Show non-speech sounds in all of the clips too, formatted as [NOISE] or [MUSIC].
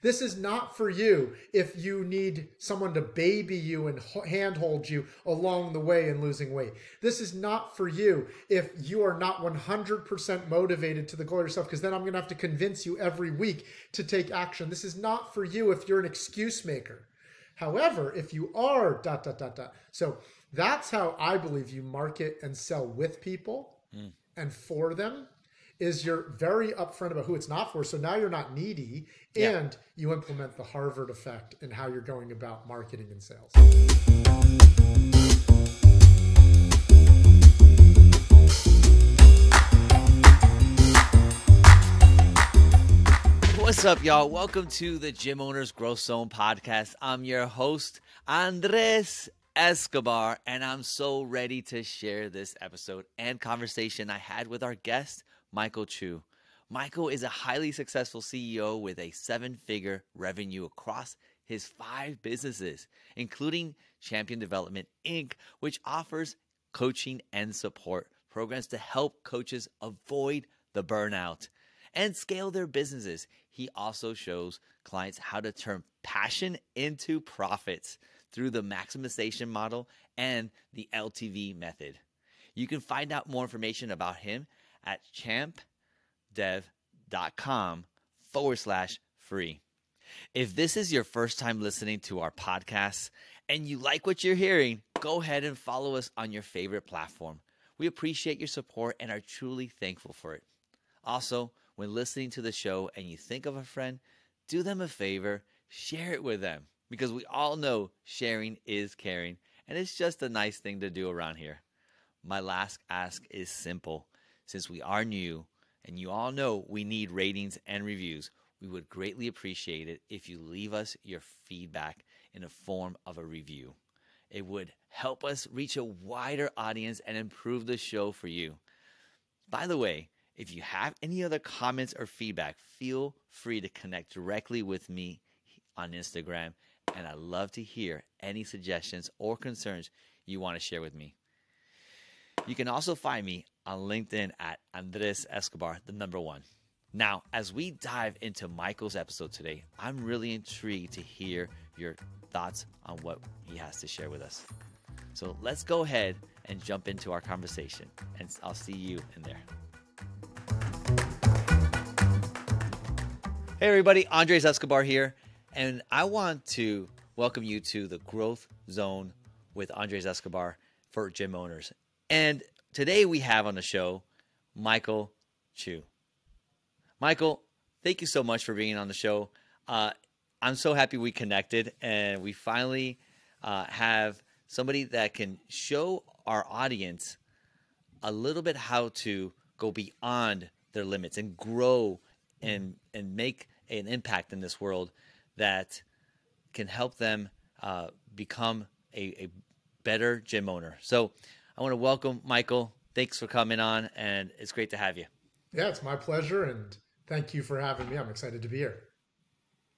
This is not for you if you need someone to baby you and handhold you along the way in losing weight. This is not for you if you are not 100% motivated to the goal yourself, because then I'm going to have to convince you every week to take action. This is not for you if you're an excuse maker. However, if you are dot dot dot dot, so that's how I believe you market and sell with people mm. and for them is you're very upfront about who it's not for. So now you're not needy yeah. and you implement the Harvard effect in how you're going about marketing and sales. What's up, y'all? Welcome to the Gym Owners Growth Zone podcast. I'm your host, Andres Escobar, and I'm so ready to share this episode and conversation I had with our guest, Michael Chu. Michael is a highly successful CEO with a seven figure revenue across his five businesses, including Champion Development Inc., which offers coaching and support programs to help coaches avoid the burnout and scale their businesses. He also shows clients how to turn passion into profits through the maximization model and the LTV method. You can find out more information about him at champdev.com forward slash free. If this is your first time listening to our podcast and you like what you're hearing, go ahead and follow us on your favorite platform. We appreciate your support and are truly thankful for it. Also, when listening to the show and you think of a friend, do them a favor, share it with them because we all know sharing is caring and it's just a nice thing to do around here. My last ask is simple since we are new and you all know we need ratings and reviews, we would greatly appreciate it if you leave us your feedback in the form of a review. It would help us reach a wider audience and improve the show for you. By the way, if you have any other comments or feedback, feel free to connect directly with me on Instagram, and I'd love to hear any suggestions or concerns you want to share with me. You can also find me on LinkedIn at Andres Escobar, the number one. Now, as we dive into Michael's episode today, I'm really intrigued to hear your thoughts on what he has to share with us. So let's go ahead and jump into our conversation, and I'll see you in there. Hey, everybody, Andres Escobar here, and I want to welcome you to the Growth Zone with Andres Escobar for gym owners. And today we have on the show Michael Chu. Michael, thank you so much for being on the show. Uh, I'm so happy we connected and we finally uh, have somebody that can show our audience a little bit how to go beyond their limits and grow and and make an impact in this world that can help them uh, become a, a better gym owner. So I want to welcome Michael. Thanks for coming on, and it's great to have you. Yeah, it's my pleasure, and thank you for having me. I'm excited to be here.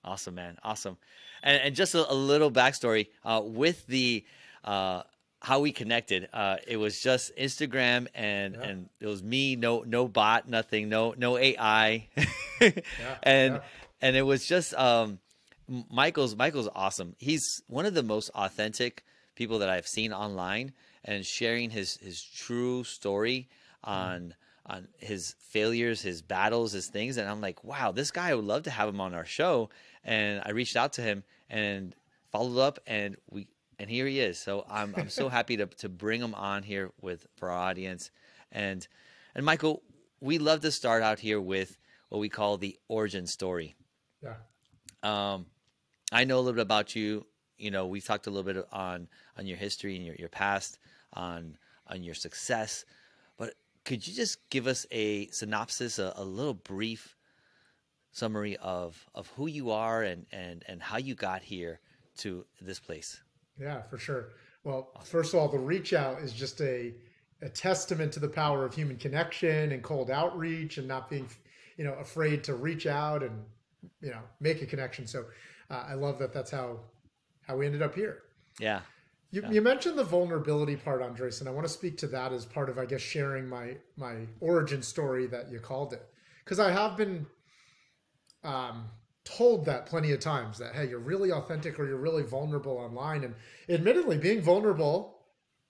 Awesome, man. Awesome. And, and just a, a, little backstory uh, with the uh, how we connected. Uh, it was just Instagram, and yeah. and it was me. No no bot, nothing. No no AI. yeah, [LAUGHS] and yeah. and it was just um, Michael's. Michael's awesome. He's one of the most authentic people that I've seen online and sharing his his true story on on his failures, his battles, his things. And I'm like, wow, this guy I would love to have him on our show. And I reached out to him and followed up, and we and here he is. So I'm I'm so [LAUGHS] happy to to bring him on here with for our audience. And and Michael, we love to start out here with what we call the origin story. Yeah. Um, I know a little bit about you. You know, we talked a little bit on on your history and your, your past on on your success. But could you just give us a synopsis, a, a little brief summary of of who you are and and and how you got here to this place? Yeah, for sure. Well, first of all, the reach out is just a a testament to the power of human connection and cold outreach and not being you know afraid to reach out and you know make a connection so uh, i love that that's how how we ended up here yeah you, yeah. you mentioned the vulnerability part, Andres, and I want to speak to that as part of, I guess, sharing my my origin story that you called it, because I have been, um, told that plenty of times that hey, you're really authentic or you're really vulnerable online. And admittedly, being vulnerable,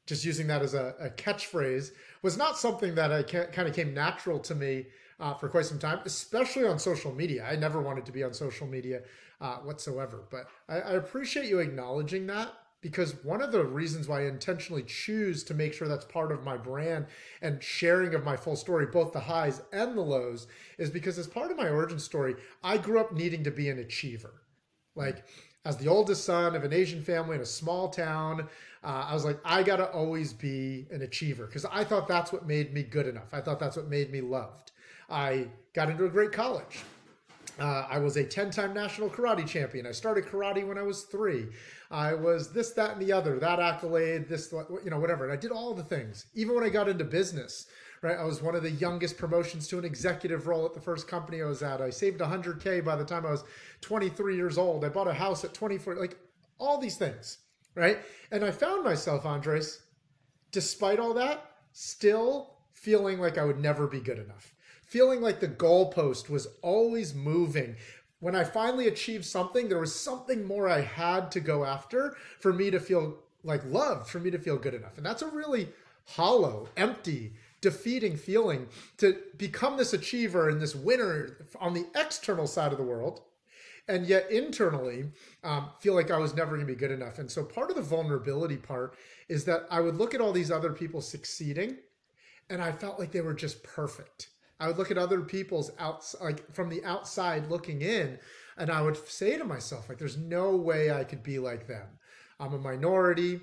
just using that as a, a catchphrase, was not something that I kind of came natural to me uh, for quite some time, especially on social media. I never wanted to be on social media uh, whatsoever, but I, I appreciate you acknowledging that because one of the reasons why I intentionally choose to make sure that's part of my brand and sharing of my full story, both the highs and the lows, is because as part of my origin story, I grew up needing to be an achiever. Like, as the oldest son of an Asian family in a small town, uh, I was like, I gotta always be an achiever because I thought that's what made me good enough. I thought that's what made me loved. I got into a great college. Uh, I was a 10 time national karate champion. I started karate when I was three. I was this, that, and the other, that accolade, this, you know, whatever. And I did all the things. Even when I got into business, right? I was one of the youngest promotions to an executive role at the first company I was at. I saved 100K by the time I was 23 years old. I bought a house at 24, like all these things, right? And I found myself, Andres, despite all that, still feeling like I would never be good enough. Feeling like the goalpost was always moving, when I finally achieved something, there was something more I had to go after for me to feel like loved, for me to feel good enough. And that's a really hollow, empty, defeating feeling to become this achiever and this winner on the external side of the world. And yet internally, um, feel like I was never going to be good enough. And so part of the vulnerability part is that I would look at all these other people succeeding and I felt like they were just perfect I would look at other people's outs like from the outside looking in, and I would say to myself, like, there's no way I could be like them. I'm a minority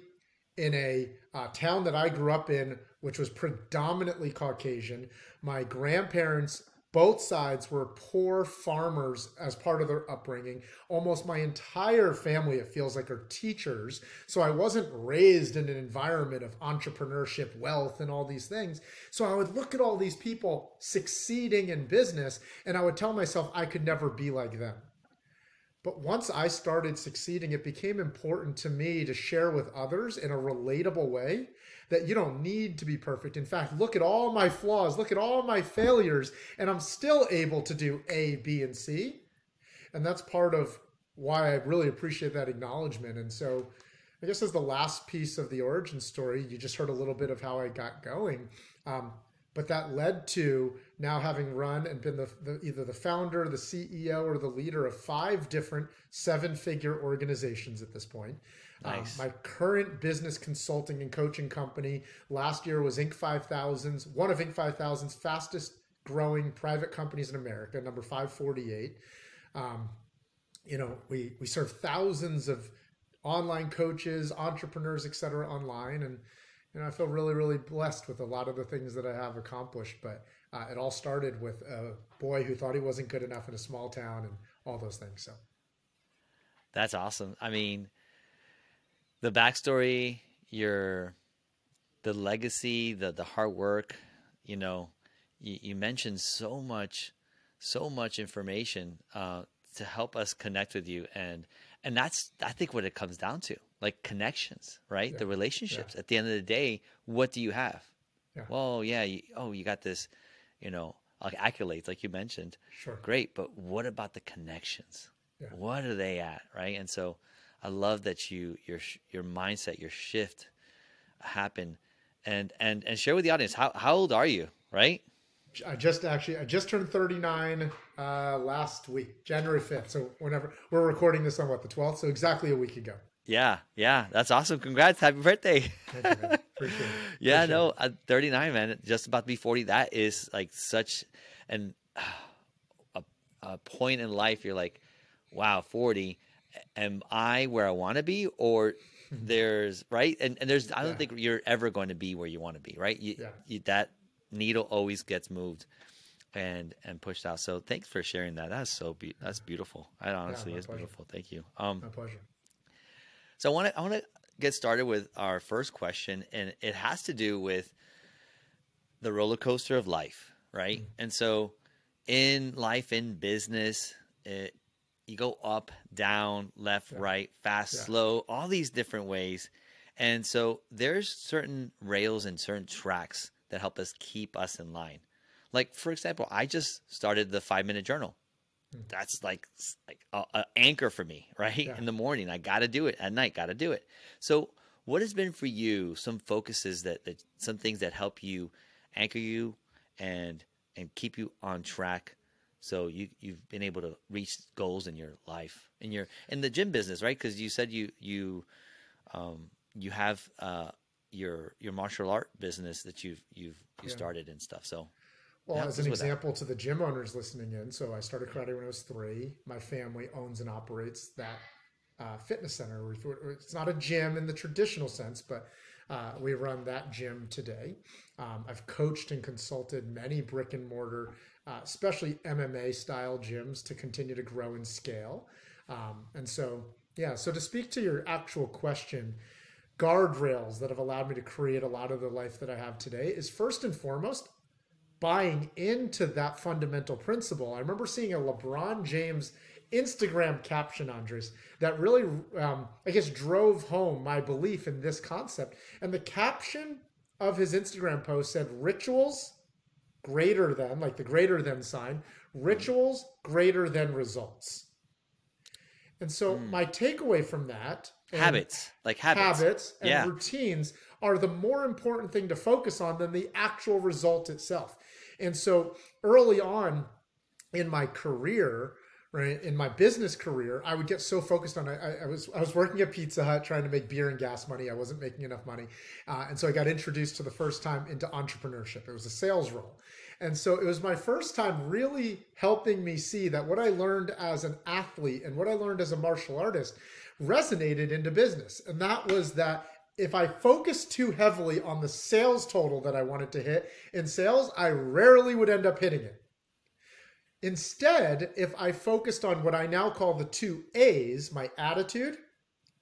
in a uh, town that I grew up in, which was predominantly Caucasian. My grandparents both sides were poor farmers as part of their upbringing. Almost my entire family, it feels like, are teachers. So I wasn't raised in an environment of entrepreneurship, wealth, and all these things. So I would look at all these people succeeding in business and I would tell myself I could never be like them. But once I started succeeding, it became important to me to share with others in a relatable way that you don't need to be perfect. In fact, look at all my flaws, look at all my failures, and I'm still able to do A, B, and C. And that's part of why I really appreciate that acknowledgement. And so, I guess as the last piece of the origin story, you just heard a little bit of how I got going. Um, but that led to now having run and been the, the, either the founder, the CEO, or the leader of five different seven-figure organizations at this point. Um, nice. Um, my current business consulting and coaching company last year was Inc. 5000's, one of Inc. 5000's fastest growing private companies in America, number 548. Um, you know, we, we serve thousands of online coaches, entrepreneurs, et cetera, online. And, you know, I feel really, really blessed with a lot of the things that I have accomplished. But uh, it all started with a boy who thought he wasn't good enough in a small town and all those things. So that's awesome. I mean, the backstory, your the legacy, the the hard work, you know, you, you mentioned so much, so much information uh, to help us connect with you, and and that's I think what it comes down to, like connections, right? Yeah. The relationships. Yeah. At the end of the day, what do you have? Yeah. Well, yeah, you, oh, you got this, you know, like accolades, like you mentioned. Sure. Great, but what about the connections? What are they at, right? And so I love that you your your mindset, your shift happened, and and and share with the audience how how old are you, right? I just actually I just turned 39 uh, last week, January 5th. So whenever we're recording this on what the 12th, so exactly a week ago. Yeah, yeah, that's awesome. Congrats, happy birthday. Thank you. Appreciate it. [LAUGHS] yeah, Appreciate no, at 39, man, just about to be 40. That is like such an [SIGHS] a, a point in life. You're like, wow, 40 am I where I want to be or [LAUGHS] there's right? And, and there's I don't yeah. think you're ever going to be where you want to be right? You, yeah. you, that needle always gets moved and and pushed out. So thanks for sharing that. That's so be- that's beautiful. That honestly yeah, is pleasure. beautiful. Thank you. Um my pleasure. so I want to I want to get started with our first question and it has to do with the roller coaster of life right? Mm-hmm. and so in life in business it, you go up, down, left, yeah. right, fast, yeah. slow, all these different ways. And so there's certain rails and certain tracks that help us keep us in line. Like for example, I just started the 5 minute journal. Hmm. that's like like a, a anchor for me, [LAUGHS] right? Yeah. In the morning, I got to do it. At night, got to do it. So, what has been for you some focuses that, that some things that help you anchor you and and keep you on track so you you've been able to reach goals in your life in your in the gym business right because you said you you um you have uh your your martial art business that you've you've you Yeah. started and stuff so Well, as an with that. example to the gym owners listening in, so I started karate when I was three. My family owns and operates that uh, fitness center. It's not a gym in the traditional sense, but uh, we run that gym today. Um, I've coached and consulted many brick and mortar, uh, especially MMA style gyms, to continue to grow and scale. Um, and so, yeah, so to speak to your actual question, guardrails that have allowed me to create a lot of the life that I have today is first and foremost buying into that fundamental principle. I remember seeing a LeBron James Instagram caption, Andres, that really, um, I guess, drove home my belief in this concept. And the caption of his Instagram post said, Rituals greater than, like the greater than sign, rituals greater than results. And so hmm. my takeaway from that habits like habits, habits and Yeah. routines are the more important thing to focus on than the actual result itself. And so early on in my career, right, in my business career, I would get so focused on I, I- was I was working at Pizza Hut trying to make beer and gas money. I wasn't making enough money, uh, and so I got introduced to the first time into entrepreneurship. It was a sales role. And so it was my first time really helping me see that what I learned as an athlete and what I learned as a martial artist resonated into business. And that was that if I focused too heavily on the sales total that I wanted to hit in sales, I rarely would end up hitting it. Instead, if I focused on what I now call the two A's, my attitude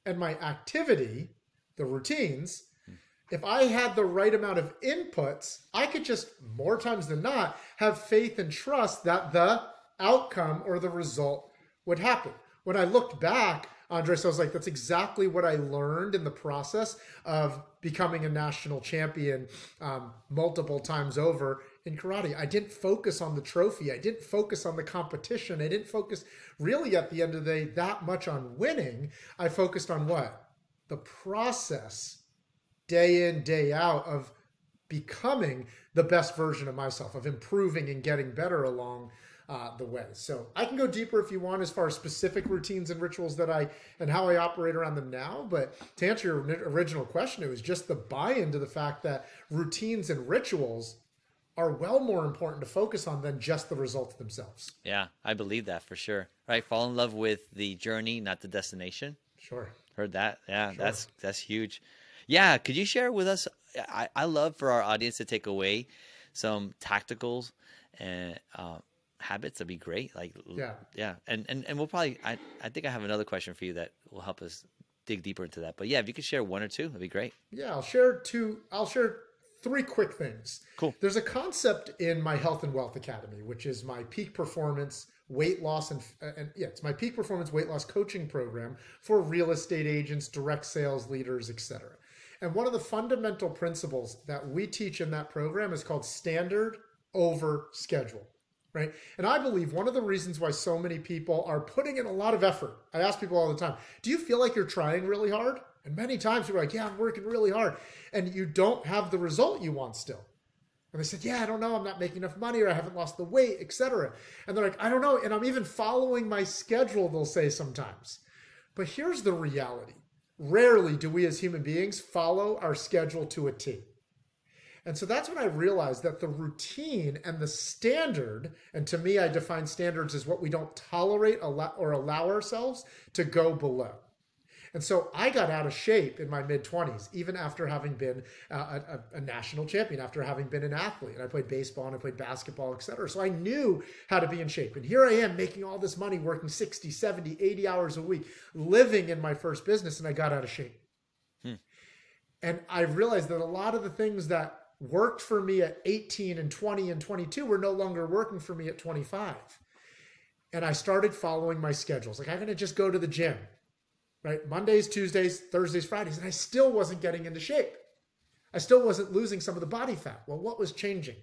and my activity, the routines, if I had the right amount of inputs, I could just more times than not have faith and trust that the outcome or the result would happen. When I looked back, Andres, I was like, that's exactly what I learned in the process of becoming a national champion um, multiple times over in karate. I didn't focus on the trophy. I didn't focus on the competition. I didn't focus really at the end of the day that much on winning. I focused on what? The process day in, day out of becoming the best version of myself, of improving and getting better along uh, the way. So I can go deeper if you want as far as specific routines and rituals that I and how I operate around them now. But to answer your original question, it was just the buy into the fact that routines and rituals are well more important to focus on than just the results themselves. yeah i believe that for sure right fall in love with the journey not the destination Sure. Heard that? Yeah, that's that's huge. Yeah, could you share with us? I, I love for our audience to take away some tacticals and uh, habits. That'd be great. Like, Yeah. yeah, and and and we'll probably. I I think I have another question for you that will help us dig deeper into that. But yeah, if you could share one or two, that'd be great. Yeah, I'll share two. I'll share three quick things. Cool. There's a concept in my Health and Wealth Academy, which is my peak performance weight loss and, uh, and yeah, it's my peak performance weight loss coaching program for real estate agents, direct sales leaders, etc. And one of the fundamental principles that we teach in that program is called standard over schedule right? And I believe one of the reasons why so many people are putting in a lot of effort. I ask people all the time, do you feel like you're trying really hard? And many times people are like, yeah, I'm working really hard. And you don't have the result you want still. And they said, yeah, I don't know. I'm not making enough money or I haven't lost the weight, etc. And they're like, I don't know. And I'm even following my schedule, they'll say sometimes. But here's the reality. Rarely do we as human beings follow our schedule to a T. And so that's when I realized that the routine and the standard, and to me, I define standards as what we don't tolerate or allow ourselves to go below. And so I got out of shape in my mid 20s, even after having been uh, a, a, national champion, after having been an athlete. And I played baseball and I played basketball, et cetera. So I knew how to be in shape. And here I am making all this money, working 60, 70, 80 hours a week, living in my first business, and I got out of shape. And I realized that a lot of the things that worked for me at 18 and 20 and 22 were no longer working for me at 25. And I started following my schedules. Like I'm going to just go to the gym, right? Mondays, Tuesdays, Thursdays, Fridays. And I still wasn't getting into shape. I still wasn't losing some of the body fat. Well, what was changing?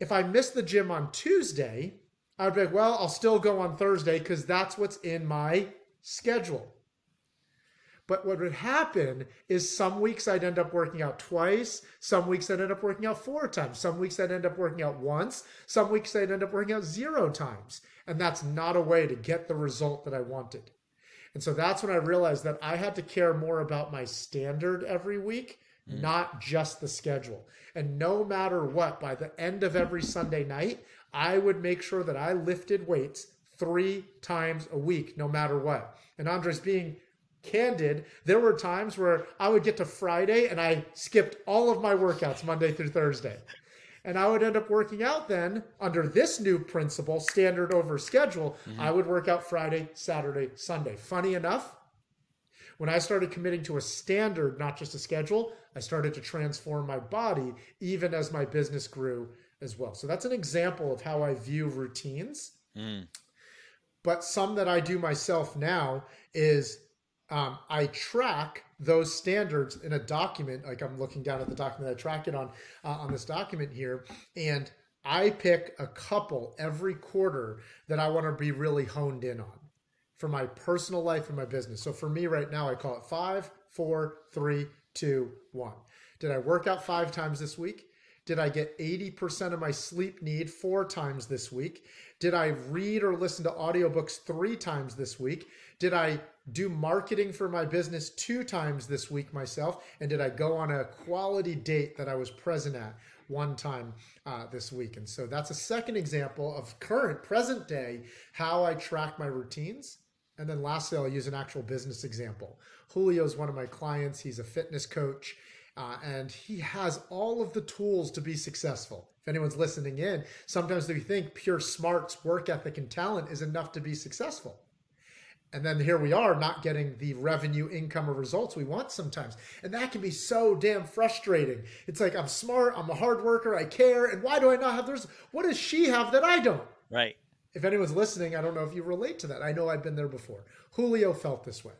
If I missed the gym on Tuesday, I'd be like, well, I'll still go on Thursday because that's what's in my schedule. But what would happen is some weeks I'd end up working out twice. Some weeks I'd end up working out four times. Some weeks I'd end up working out once. Some weeks I'd end up working out zero times. And that's not a way to get the result that I wanted. And so that's when I realized that I had to care more about my standard every week, mm. not just the schedule. And no matter what, by the end of every Sunday night, I would make sure that I lifted weights three times a week, no matter what. And Andres, being candid, there were times where I would get to Friday and I skipped all of my workouts Monday through Thursday. And I would end up working out then under this new principle, standard over schedule. Mm-hmm. I would work out Friday, Saturday, Sunday. Funny enough, when I started committing to a standard, not just a schedule, I started to transform my body even as my business grew as well. So that's an example of how I view routines. Mm. But some that I do myself now is um, I track those standards in a document. Like I'm looking down at the document I track it on uh, on this document here, and I pick a couple every quarter that I want to be really honed in on for my personal life and my business. So for me right now, I call it five, four, three, two, one. Did I work out five times this week? Did I get 80% of my sleep need four times this week? Did I read or listen to audiobooks three times this week? Did I do marketing for my business two times this week myself? And did I go on a quality date that I was present at one time uh, this week? And so that's a second example of current, present day, how I track my routines. And then lastly, I'll use an actual business example. Julio is one of my clients. He's a fitness coach. Uh, and he has all of the tools to be successful. If anyone's listening in, sometimes we think pure smarts, work ethic, and talent is enough to be successful. And then here we are not getting the revenue, income, or results we want sometimes. And that can be so damn frustrating. It's like, I'm smart, I'm a hard worker, I care, and why do I not have those? What does she have that I don't? Right. If anyone's listening, I don't know if you relate to that. I know I've been there before. Julio felt this way.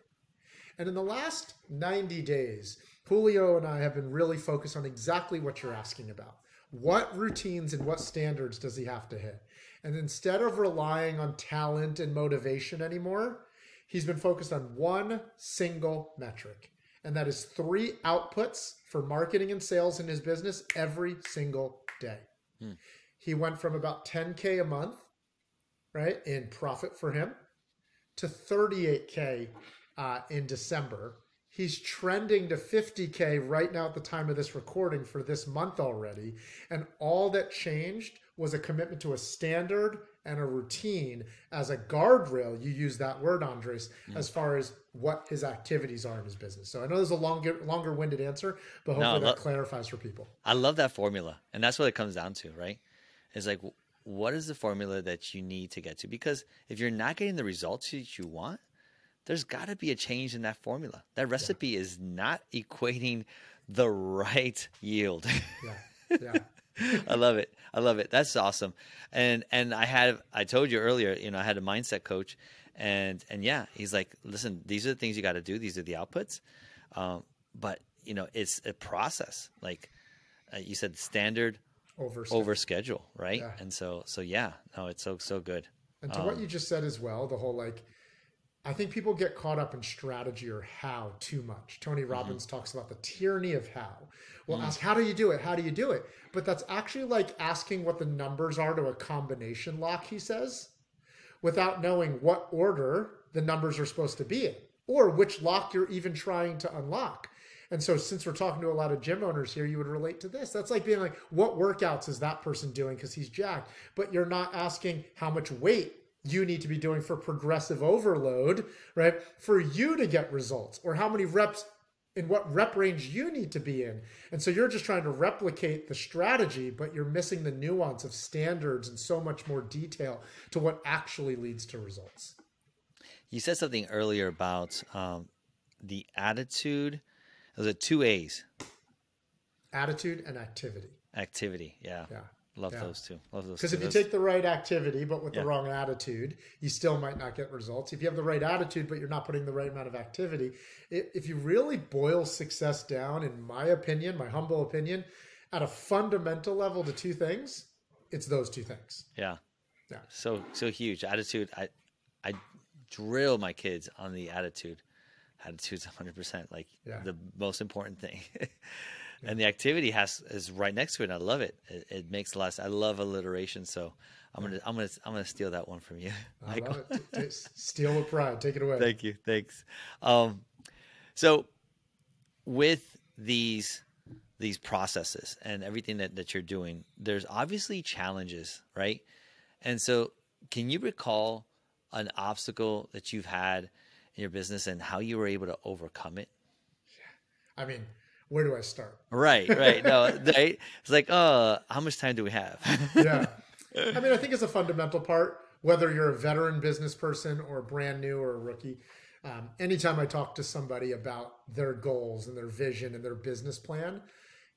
And in the last 90 days, Julio and I have been really focused on exactly what you're asking about. What routines and what standards does he have to hit? And instead of relying on talent and motivation anymore, he's been focused on one single metric, and that is three outputs for marketing and sales in his business every single day. Hmm. He went from about 10K a month, right, in profit for him to 38K uh, in December. He's trending to 50K right now at the time of this recording for this month already. And all that changed was a commitment to a standard and a routine as a guardrail. You use that word, Andres, mm. as far as what his activities are in his business. So I know there's a longer, longer winded answer, but hopefully no, that clarifies for people. I love that formula, and that's what it comes down to, right? It's like, what is the formula that you need to get to? Because if you're not getting the results that you want, there's got to be a change in that formula. That recipe yeah. is not equating the right yield. yeah. Yeah. [LAUGHS] I love it. I love it. That's awesome. And and I had I told you earlier, you know, I had a mindset coach, and and yeah, he's like, listen, these are the things you got to do. These are the outputs. Um, but you know, it's a process. Like uh, you said, standard over schedule. over schedule, right? Yeah. And so so yeah, no, it's so so good. And to um, what you just said as well, the whole like I think people get caught up in strategy or how too much. Tony mm-hmm. Robbins mm-hmm. talks about the tyranny of how. Well, mm ask how do you do it? How do you do it? But that's actually like asking what the numbers are to a combination lock, he says, without knowing what order the numbers are supposed to be in or which lock you're even trying to unlock. And so, since we're talking to a lot of gym owners here, you would relate to this. That's like being like, what workouts is that person doing because he's jacked? But you're not asking how much weight you need to be doing for progressive overload, right? For you to get results or how many reps in what rep range you need to be in. And so you're just trying to replicate the strategy, but you're missing the nuance of standards and so much more detail to what actually leads to results. You said something earlier about um, the attitude. Was it two A's? Attitude and activity. Activity, yeah. Yeah. Love yeah. those two. Love those. Because if you take the right activity but with yeah. the wrong attitude, you still might not get results. If you have the right attitude but you're not putting the right amount of activity, if you really boil success down, in my opinion, my humble opinion, at a fundamental level to two things, it's those two things. Yeah. Yeah. So so huge attitude. I I drill my kids on the attitude. Attitude's 100 percent like Yeah. the most important thing. [LAUGHS] and the activity has is right next to it. And I love it. it. It makes a lot. Of, I love alliteration. So I'm gonna I'm gonna I'm gonna steal that one from you. I love it. Steal with pride. Take it away. Thank you. Thanks. Um, so with these these processes and everything that, that you're doing, there's obviously challenges, right? And so can you recall an obstacle that you've had in your business and how you were able to overcome it? Yeah. I mean, where do I start? Right, right. No, [LAUGHS] right. It's like, oh, how much time do we have? [LAUGHS] yeah. I mean, I think it's a fundamental part, whether you're a veteran business person or brand new or a rookie. Um, anytime I talk to somebody about their goals and their vision and their business plan,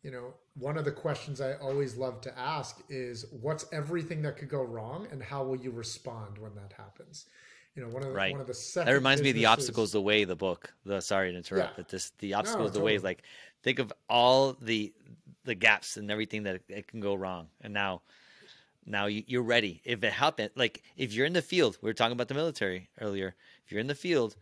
you know, one of the questions I always love to ask is what's everything that could go wrong and how will you respond when that happens? You know, one of the, Right. one of the second That reminds me of the obstacles the way the book. The sorry to interrupt, Yeah. but this the obstacles the way is like think of all the the gaps and everything that it can go wrong, and now now you, you're ready. If it happens, like if you're in the field, we were talking about the military earlier. If you're in the field,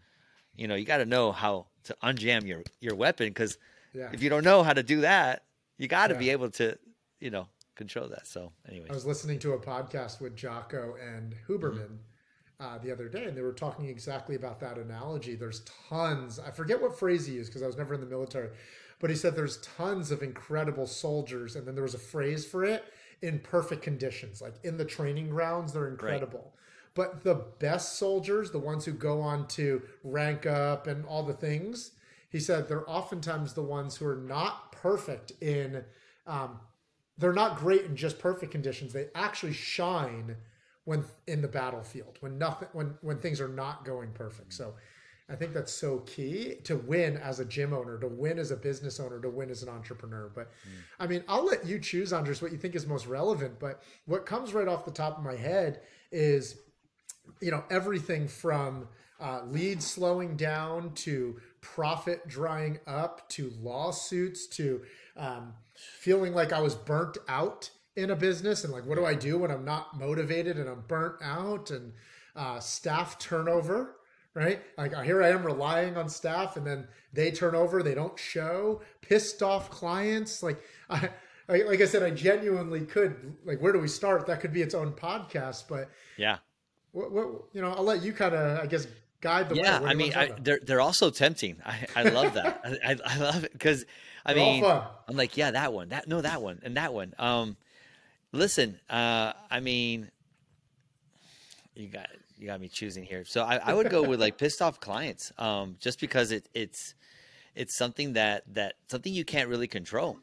you know you got to know how to unjam your your weapon because Yeah. if you don't know how to do that, you got to Yeah. be able to you know control that. So, anyway I was listening to a podcast with Jocko and Huberman uh, the other day, and they were talking exactly about that analogy. There's tons, I forget what phrase he used because I was never in the military, but he said there's tons of incredible soldiers, and then there was a phrase for it in perfect conditions. Like in the training grounds, they're incredible. But the best soldiers, the ones who go on to rank up and all the things, he said they're oftentimes the ones who are not perfect in um, they're not great in just perfect conditions. They actually shine when in the battlefield when nothing when when things are not going perfect. So I think that's so key to win as a gym owner, to win as a business owner, to win as an entrepreneur. But I mean, I'll let you choose, Andres, what you think is most relevant. But what comes right off the top of my head is you know everything from uh, leads slowing down to profit drying up to lawsuits to um, feeling like I was burnt out in a business and like what do I do when I'm not motivated and I'm burnt out and uh, staff turnover right like here I am relying on staff and then they turn over they don't show pissed off clients like [LAUGHS] I like I said I genuinely could like where do we start that could be its own podcast but yeah. what, what you know, I'll let you kind of, I guess, guide the. Yeah, I mean, I, they're they're also tempting. I, I love that. [LAUGHS] I, I, I love it because I They're mean. I'm like, yeah, that one, that no, that one, and that one. Um, listen, uh, I mean, you got you got me choosing here. So I, I would go with like pissed off clients, um, just because it it's it's something that that something you can't really control.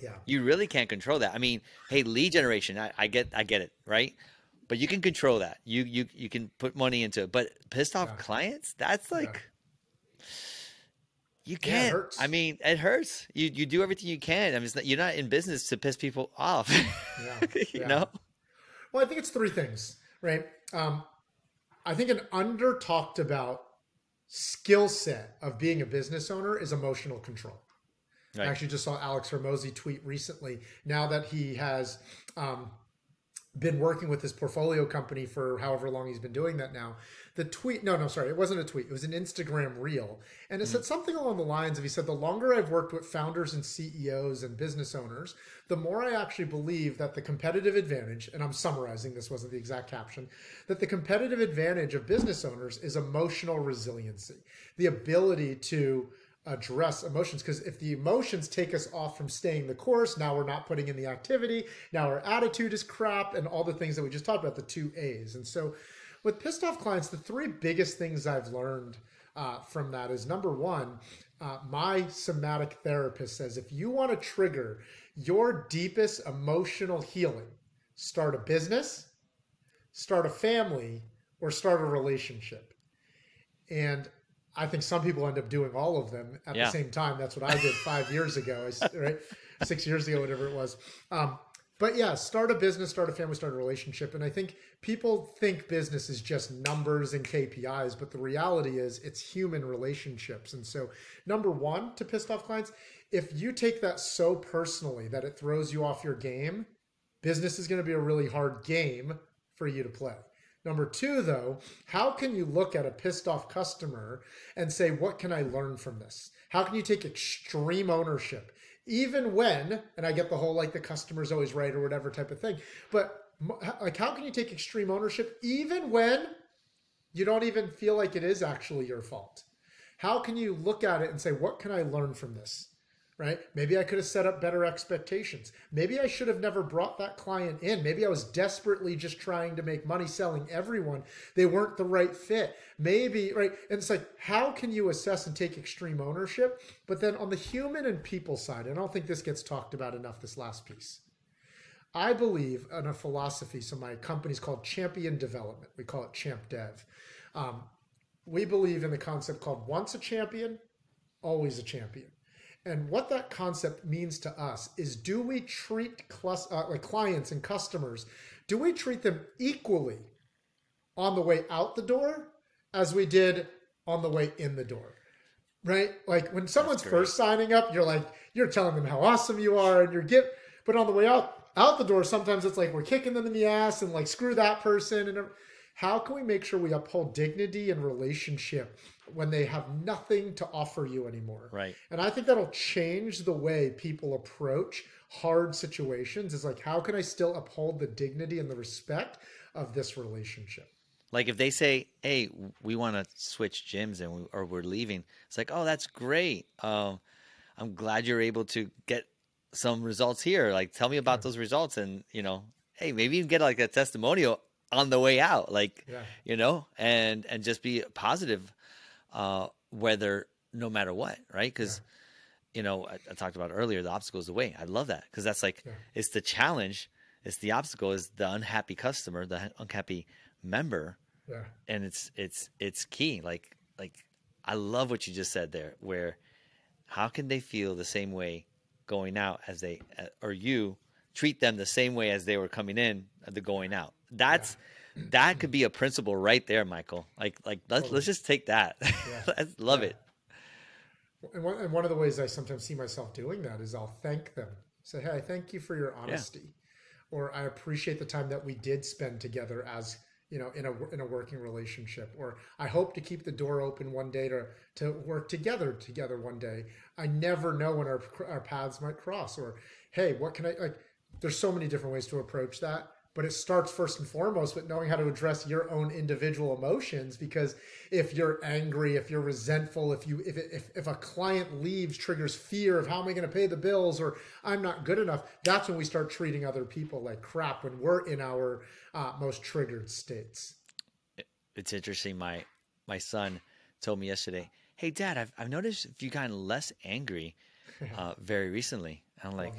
yeah, You really can't control that. I mean, hey, lead generation, I, I get I get it, right? But you can control that. You you you can put money into it. But pissed off Yeah. clients, that's like Yeah, it can't. hurts. I mean, it hurts. You you do everything you can. I mean, it's not, you're not in business to piss people off. Yeah, [LAUGHS] you yeah. know. Well, I think it's three things, right? Um, I think an under talked about skill set of being a business owner is emotional control. I actually just saw Alex Hormozi tweet recently. Now that he has um, been working with his portfolio company for however long he's been doing that now, the tweet, no, no, sorry, it wasn't a tweet. It was an Instagram reel. And it said mm. something along the lines of he said, the longer I've worked with founders and CEOs and business owners, the more I actually believe that the competitive advantage, and I'm summarizing, this wasn't the exact caption, that the competitive advantage of business owners is emotional resiliency, the ability to address emotions because if the emotions take us off from staying the course now we're not putting in the activity now our attitude is crap and all the things that we just talked about the two a's and so with pissed off clients the three biggest things i've learned uh, from that is number one uh, my somatic therapist says if you want to trigger your deepest emotional healing start a business start a family or start a relationship and I think some people end up doing all of them at Yeah. the same time. That's what I did five years ago, right? Six years ago, whatever it was. Um, but yeah, start a business, start a family, start a relationship. And I think people think business is just numbers and KPIs, but the reality is it's human relationships. And so, number one, to pissed off clients, if you take that so personally that it throws you off your game, business is going to be a really hard game for you to play. Number two, though, how can you look at a pissed off customer and say, what can I learn from this? How can you take extreme ownership? Even when, and I get the whole like the customer's always right or whatever type of thing, but like how can you take extreme ownership even when you don't even feel like it is actually your fault? How can you look at it and say, what can I learn from this? Right? Maybe I could have set up better expectations. Maybe I should have never brought that client in. Maybe I was desperately just trying to make money selling everyone. They weren't the right fit. Maybe, right? And it's like, how can you assess and take extreme ownership? But then on the human and people side, I don't think this gets talked about enough, this last piece. I believe in a philosophy. So my company's called Champion Development. We call it Champ Dev. Um, we believe in the concept called once a champion, always a champion. And what that concept means to us is do we treat clus- uh, like clients and customers, do we treat them equally on the way out the door as we did on the way in the door? Right? Like when someone's first signing up, you're like, you're telling them how awesome you are and you're get but on the way out out the door, sometimes it's like we're kicking them in the ass and like screw that person and how can we make sure we uphold dignity and relationship when they have nothing to offer you anymore. Right. And I think that'll change the way people approach hard situations is like how can I still uphold the dignity and the respect of this relationship? Like if they say, "Hey, we want to switch gyms and we, or we're leaving," it's like, "Oh, that's great. Um, I'm glad you're able to get some results here. Like, tell me about those results, and you know, hey, maybe you can get like a testimonial on the way out, like, yeah. you know, and and just be positive uh, whether no matter what, right? Because yeah. you know I, I, talked about earlier, the obstacle is the way. I love that because that's like yeah. it's the challenge, it's the obstacle, is the unhappy customer, the unhappy member, yeah. and it's it's it's key. Like like I love what you just said there, where how can they feel the same way going out as they uh, or you treat them the same way as they were coming in the going out that's yeah that could be a principle right there, Michael. Like, like let's totally. let's just take that. [LAUGHS] Yeah. love yeah. it. And one, and one of the ways I sometimes see myself doing that is I'll thank them. Say, hey, I thank you for your honesty, or I appreciate the time that we did spend together as you know in a in a working relationship, or I hope to keep the door open one day to to work together together one day. I never know when our our paths might cross, or hey, what can I like? There's so many different ways to approach that but it starts first and foremost with knowing how to address your own individual emotions because if you're angry if you're resentful if you if if, if a client leaves triggers fear of how am i going to pay the bills or i'm not good enough that's when we start treating other people like crap when we're in our uh, most triggered states. It's interesting my my son told me yesterday hey dad i've, I've noticed you've gotten less angry [LAUGHS] uh, very recently. I'm like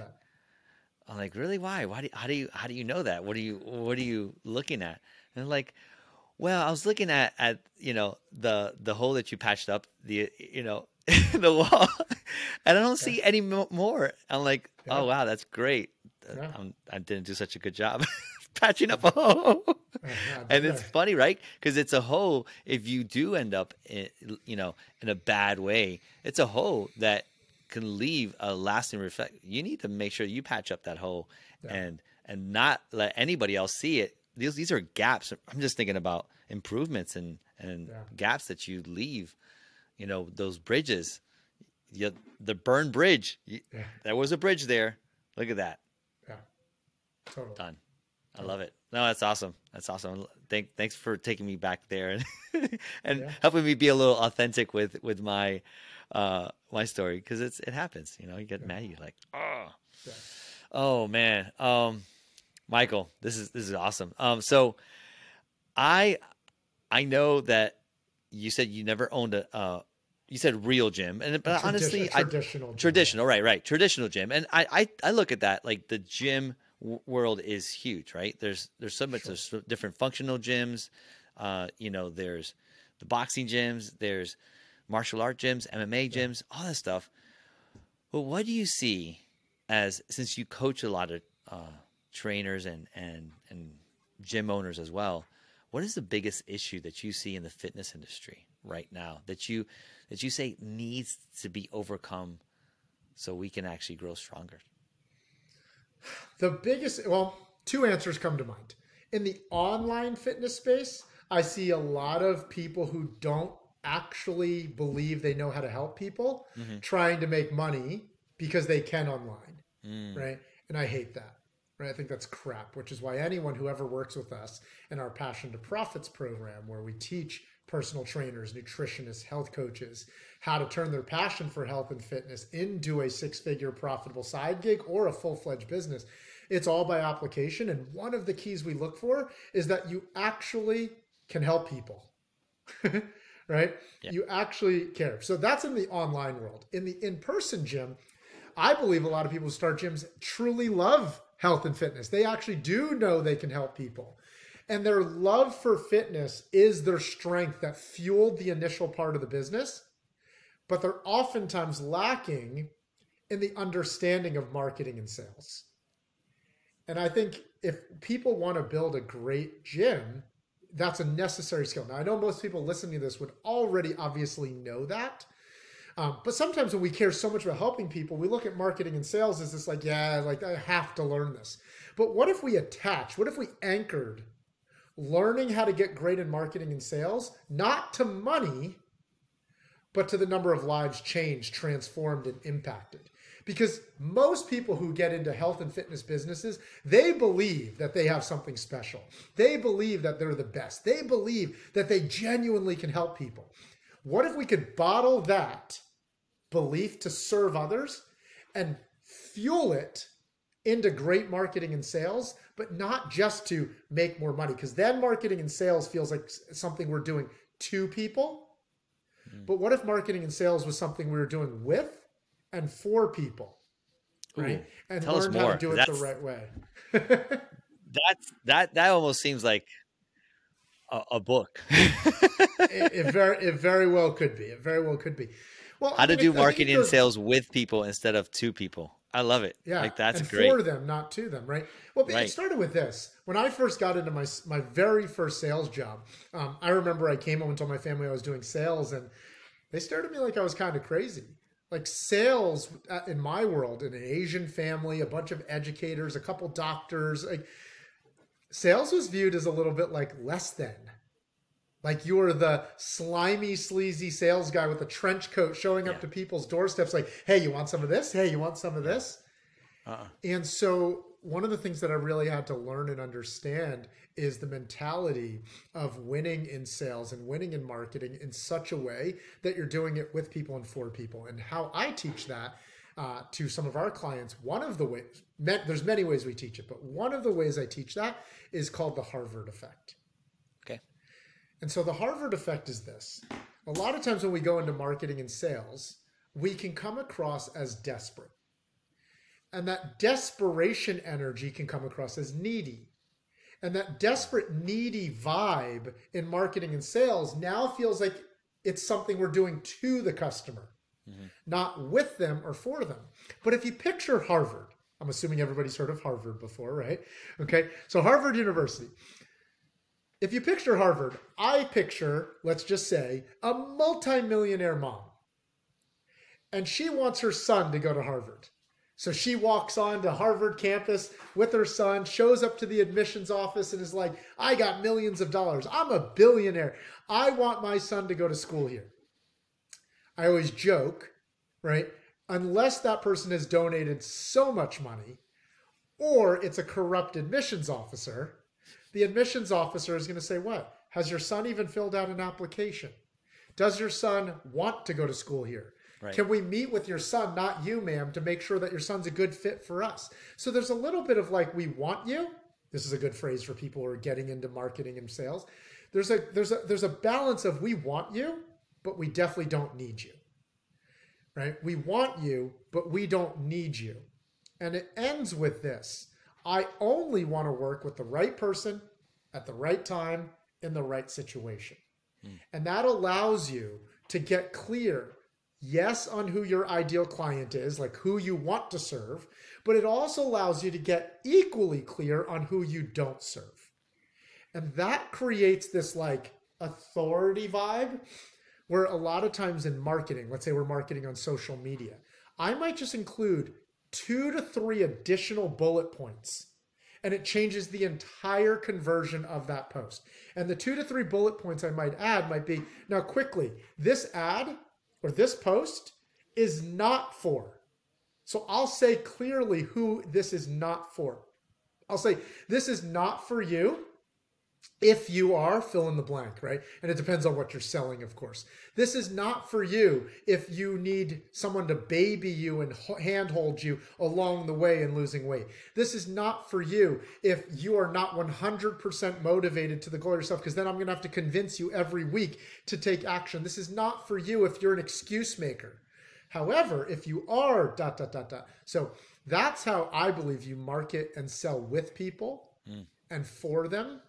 I'm like, really? Why? Why do? How do you? How do you know that? What are you? What are you looking at? And like, well, I was looking at at you know the the hole that you patched up the you know [LAUGHS] the wall, [LAUGHS] and I don't see any more. I'm like, oh, yeah. oh wow, that's great. Uh, yeah. I did not do such a good job [LAUGHS] patching up a hole. Uh, and it's funny, right? Because it's a hole. If you do end up, in, you know, in a bad way, it's a hole that can leave a lasting reflect. You need to make sure you patch up that hole yeah. and and not let anybody else see it. These these are gaps. I'm just thinking about improvements and and yeah. gaps that you leave. You know those bridges. You, the burn bridge. You, yeah. There was a bridge there. Look at that. Yeah. Totally. Done. I love it. No, that's awesome. That's awesome. Thank, thanks for taking me back there and, [LAUGHS] and yeah. helping me be a little authentic with with my uh, my story because it's it happens. You know, you get yeah. mad, you're like, oh, yeah. oh man, um, Michael, this is this is awesome. Um, so I I know that you said you never owned a. Uh, you said real gym, and but Tradi- honestly, traditional, I, gym. traditional, right, right, traditional gym, and I, I, I look at that like the gym w- world is huge, right? There's, there's so much, sure. there's different functional gyms, uh, you know, there's the boxing gyms, there's martial art gyms, MMA gyms, all that stuff. But what do you see as since you coach a lot of uh, trainers and and and gym owners as well? What is the biggest issue that you see in the fitness industry right now that you that you say needs to be overcome so we can actually grow stronger? The biggest, well, two answers come to mind. In the online fitness space, I see a lot of people who don't actually believe they know how to help people Mhm. trying to make money because they can online, Mm. right? And I hate that. Right? I think that's crap, which is why anyone who ever works with us in our Passion to Profits program, where we teach personal trainers, nutritionists, health coaches how to turn their passion for health and fitness into a six figure profitable side gig or a full fledged business, it's all by application. And one of the keys we look for is that you actually can help people. [LAUGHS] right? Yeah. You actually care. So that's in the online world. In the in person gym, I believe a lot of people who start gyms truly love health and fitness. They actually do know they can help people. And their love for fitness is their strength that fueled the initial part of the business. But they're oftentimes lacking in the understanding of marketing and sales. And I think if people want to build a great gym, that's a necessary skill. Now, I know most people listening to this would already obviously know that. Um, but sometimes when we care so much about helping people, we look at marketing and sales as this like, yeah, like I have to learn this. But what if we attach, what if we anchored learning how to get great in marketing and sales, not to money, but to the number of lives changed, transformed, and impacted? Because most people who get into health and fitness businesses, they believe that they have something special. They believe that they're the best. They believe that they genuinely can help people. What if we could bottle that belief to serve others and fuel it into great marketing and sales, but not just to make more money? Because then marketing and sales feels like something we're doing to people. Mm. But what if marketing and sales was something we were doing with and for people? Right? Ooh, and tell us learn how more, to do it the right way. [LAUGHS] That's that that almost seems like a, a book. [LAUGHS] it, it very it very well could be. It very well could be. Well, How I to mean, do it marketing and sales with people instead of to people. I love it. Yeah, like that's and great. for them, not to them, right? Well, it started with this. When I first got into my my very first sales job, um, I remember I came home and told my family I was doing sales, and they stared at me like I was kind of crazy. Like sales uh, in my world, in an Asian family, a bunch of educators, a couple doctors, like sales was viewed as a little bit like less than. Like you were the slimy, sleazy sales guy with a trench coat showing up Yeah. to people's doorsteps, like, "Hey, you want some of this? Hey, you want some of this?" Uh-uh. And so, one of the things that I really had to learn and understand is the mentality of winning in sales and winning in marketing in such a way that you're doing it with people and for people. And how I teach that uh, to some of our clients, one of the ways, there's many ways we teach it, but one of the ways I teach that is called the Harvard effect. Okay. And so the Harvard effect is this. A lot of times when we go into marketing and sales, we can come across as desperate. And that desperation energy can come across as needy. And that desperate, needy vibe in marketing and sales now feels like it's something we're doing to the customer, mm-hmm. not with them or for them. But if you picture Harvard, I'm assuming everybody's heard of Harvard before, right? Okay, so Harvard University. If you picture Harvard, I picture, let's just say, a multimillionaire mom. And she wants her son to go to Harvard. So she walks on to Harvard campus with her son, shows up to the admissions office, and is like, I got millions of dollars. I'm a billionaire. I want my son to go to school here. I always joke, right? Unless that person has donated so much money, or it's a corrupt admissions officer, the admissions officer is going to say, What? Has your son even filled out an application? Does your son want to go to school here? Right. Can we meet with your son, not you, ma'am, to make sure that your son's a good fit for us? So there's a little bit of like, we want you. This is a good phrase for people who are getting into marketing and sales. There's a there's a there's a balance of we want you, but we definitely don't need you. Right? We want you, but we don't need you. And it ends with this. I only want to work with the right person at the right time in the right situation. Hmm. And that allows you to get clear, yes, on who your ideal client is, like who you want to serve, but it also allows you to get equally clear on who you don't serve. And that creates this like authority vibe where a lot of times in marketing, let's say we're marketing on social media, I might just include two to three additional bullet points. and it changes the entire conversion of that post. And the two to three bullet points I might add might be now, quickly, this ad or this post is not for. So I'll say clearly who this is not for. I'll say this is not for you if you are fill in the blank, right? And it depends on what you're selling, of course. This is not for you if you need someone to baby you and handhold you along the way in losing weight. This is not for you if you are not 100% motivated to the goal yourself, because then I'm going to have to convince you every week to take action. This is not for you if you're an excuse maker. However, if you are dot dot dot dot, so that's how I believe you market and sell with people mm. and for them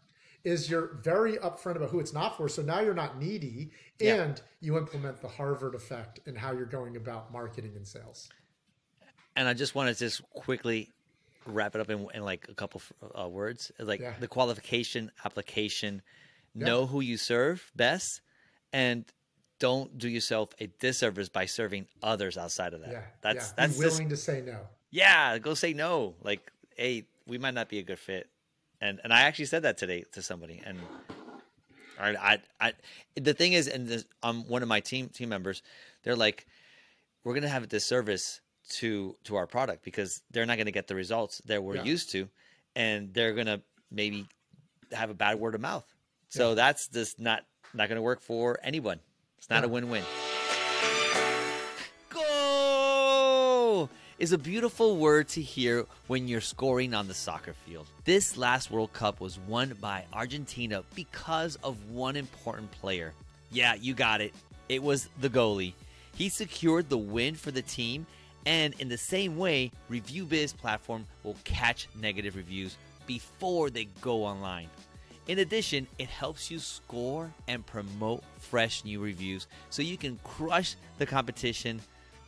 is you're very upfront about who it's not for. So now you're not needy and yeah. you implement the Harvard effect in how you're going about marketing and sales. And I just want to just quickly wrap it up in, in like a couple uh, words, like yeah. the qualification, application, yeah. know who you serve best, and don't do yourself a disservice by serving others outside of that. Yeah, that's that's Be willing just, to say no. Yeah, go say no. Like, hey, we might not be a good fit and and I actually said that today to somebody, and I, I, I the thing is, and this, um, one of my team team members, they're like, we're gonna have a disservice to to our product because they're not gonna get the results that we're yeah. used to, and they're gonna maybe have a bad word of mouth. So yeah. that's just not not gonna work for anyone. It's not yeah. a win win. Is a beautiful word to hear when you're scoring on the soccer field. This last World Cup was won by Argentina because of one important player. Yeah, you got it. It was the goalie. He secured the win for the team, and in the same way, ReviewBiz platform will catch negative reviews before they go online. In addition, it helps you score and promote fresh new reviews so you can crush the competition.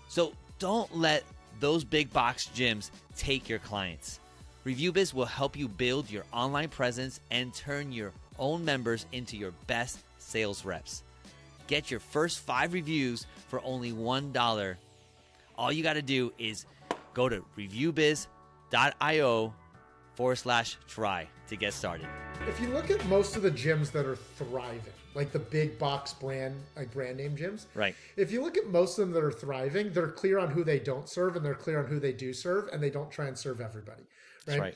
So don't let those big box gyms take your clients. ReviewBiz will help you build your online presence and turn your own members into your best sales reps. Get your first five reviews for only $1. All you got to do is go to reviewbiz.io forward slash try to get started. If you look at most of the gyms that are thriving, like the big box brand, like brand name gyms, right? If you look at most of them that are thriving, they're clear on who they don't serve and they're clear on who they do serve, and they don't try and serve everybody, right? right.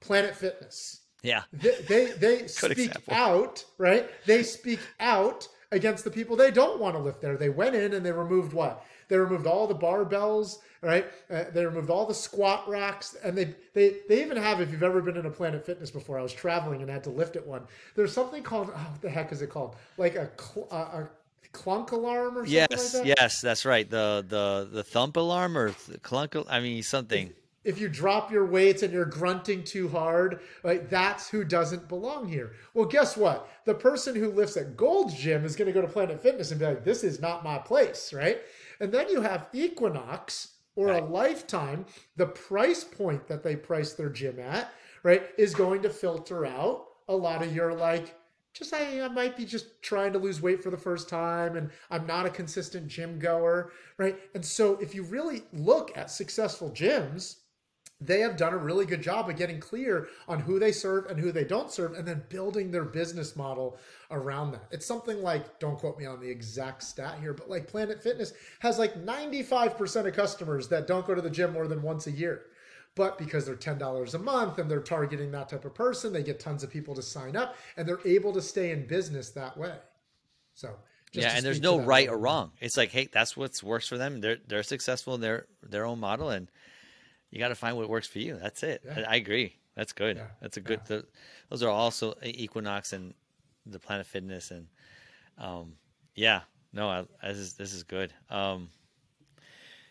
Planet Fitness, yeah, they they, they [LAUGHS] speak example. out, right? They speak out against the people they don't want to lift there. They went in and they removed what? They removed all the barbells, right? Uh, they removed all the squat racks, and they they they even have. If you've ever been in a Planet Fitness before, I was traveling and had to lift at one. There's something called oh, what the heck is it called? Like a cl- uh, a clunk alarm or something yes, like Yes, that's right. The the the thump alarm or clunk. I mean something. If, if you drop your weights and you're grunting too hard, right, that's who doesn't belong here. Well, guess what? The person who lifts at Gold's Gym is going to go to Planet Fitness and be like, "This is not my place," right? And then you have Equinox or right. a lifetime, the price point that they price their gym at, right, is going to filter out a lot of your like, just I, I might be just trying to lose weight for the first time and I'm not a consistent gym goer, right? And so if you really look at successful gyms, they have done a really good job of getting clear on who they serve and who they don't serve and then building their business model around that. It's something like, don't quote me on the exact stat here, but like Planet Fitness has like 95% of customers that don't go to the gym more than once a year. But because they're $10 a month and they're targeting that type of person, they get tons of people to sign up and they're able to stay in business that way. So, yeah, and there's no right or wrong. It's like, hey, that's what's works for them. They're they're successful in their their own model, and you got to find what works for you. That's it. Yeah. I, I, agree. That's good. Yeah. That's a good. Yeah. The, those are also Equinox and the Planet Fitness, and um, yeah, no, I, this is this is good. Um,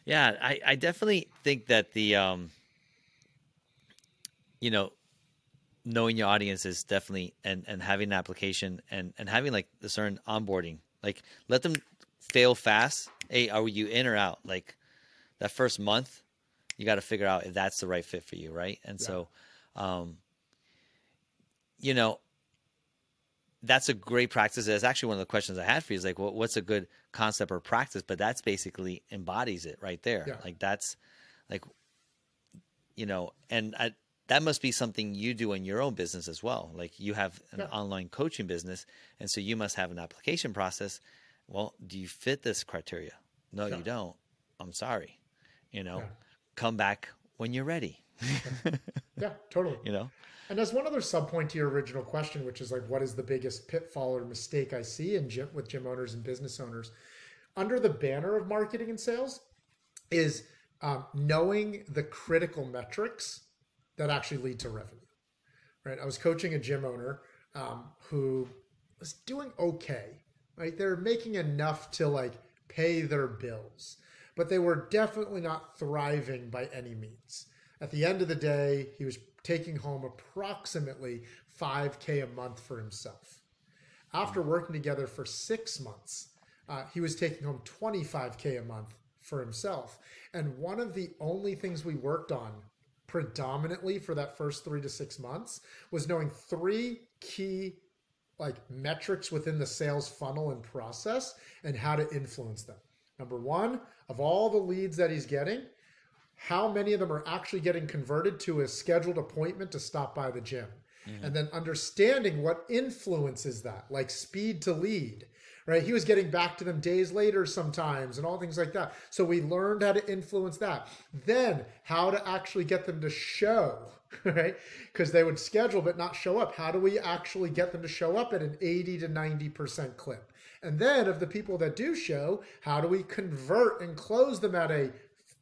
yeah, I, I definitely think that the um, you know, knowing your audience is definitely and and having an application and and having like a certain onboarding, like let them fail fast. Hey, are you in or out? Like that first month you got to figure out if that's the right fit for you, right? And yeah. so, um, you know, that's a great practice. That's actually one of the questions I had for you. Is like, well, what's a good concept or practice? But that's basically embodies it right there. Yeah. Like that's like, you know, and I that must be something you do in your own business as well. Like you have an Yeah. online coaching business, and so you must have an application process. Well, do you fit this criteria? No, Yeah. you don't. I'm sorry. You know. Come back when you're ready. [LAUGHS] Yeah, totally. You know, And as one other sub point to your original question, which is like, what is the biggest pitfall or mistake I see in gym with gym owners and business owners? Under the banner of marketing and sales, is um, knowing the critical metrics that actually lead to revenue. Right? I was coaching a gym owner um, who was doing okay. Right? They're making enough to like pay their bills, but they were definitely not thriving by any means. At the end of the day, he was taking home approximately 5K a month for himself. After working together for six months, uh, he was taking home 25K a month for himself. And one of the only things we worked on predominantly for that first three to six months was knowing three key like metrics within the sales funnel and process and how to influence them. Number one, of all the leads that he's getting, how many of them are actually getting converted to a scheduled appointment to stop by the gym? Mm-hmm. And then understanding what influences that, like speed to lead, right? He was getting back to them days later sometimes and all things like that. So we learned how to influence that. Then how to actually get them to show, [LAUGHS] right? Because they would schedule but not show up. How do we actually get them to show up at an 80 to 90% clip? And then of the people that do show, how do we convert and close them at a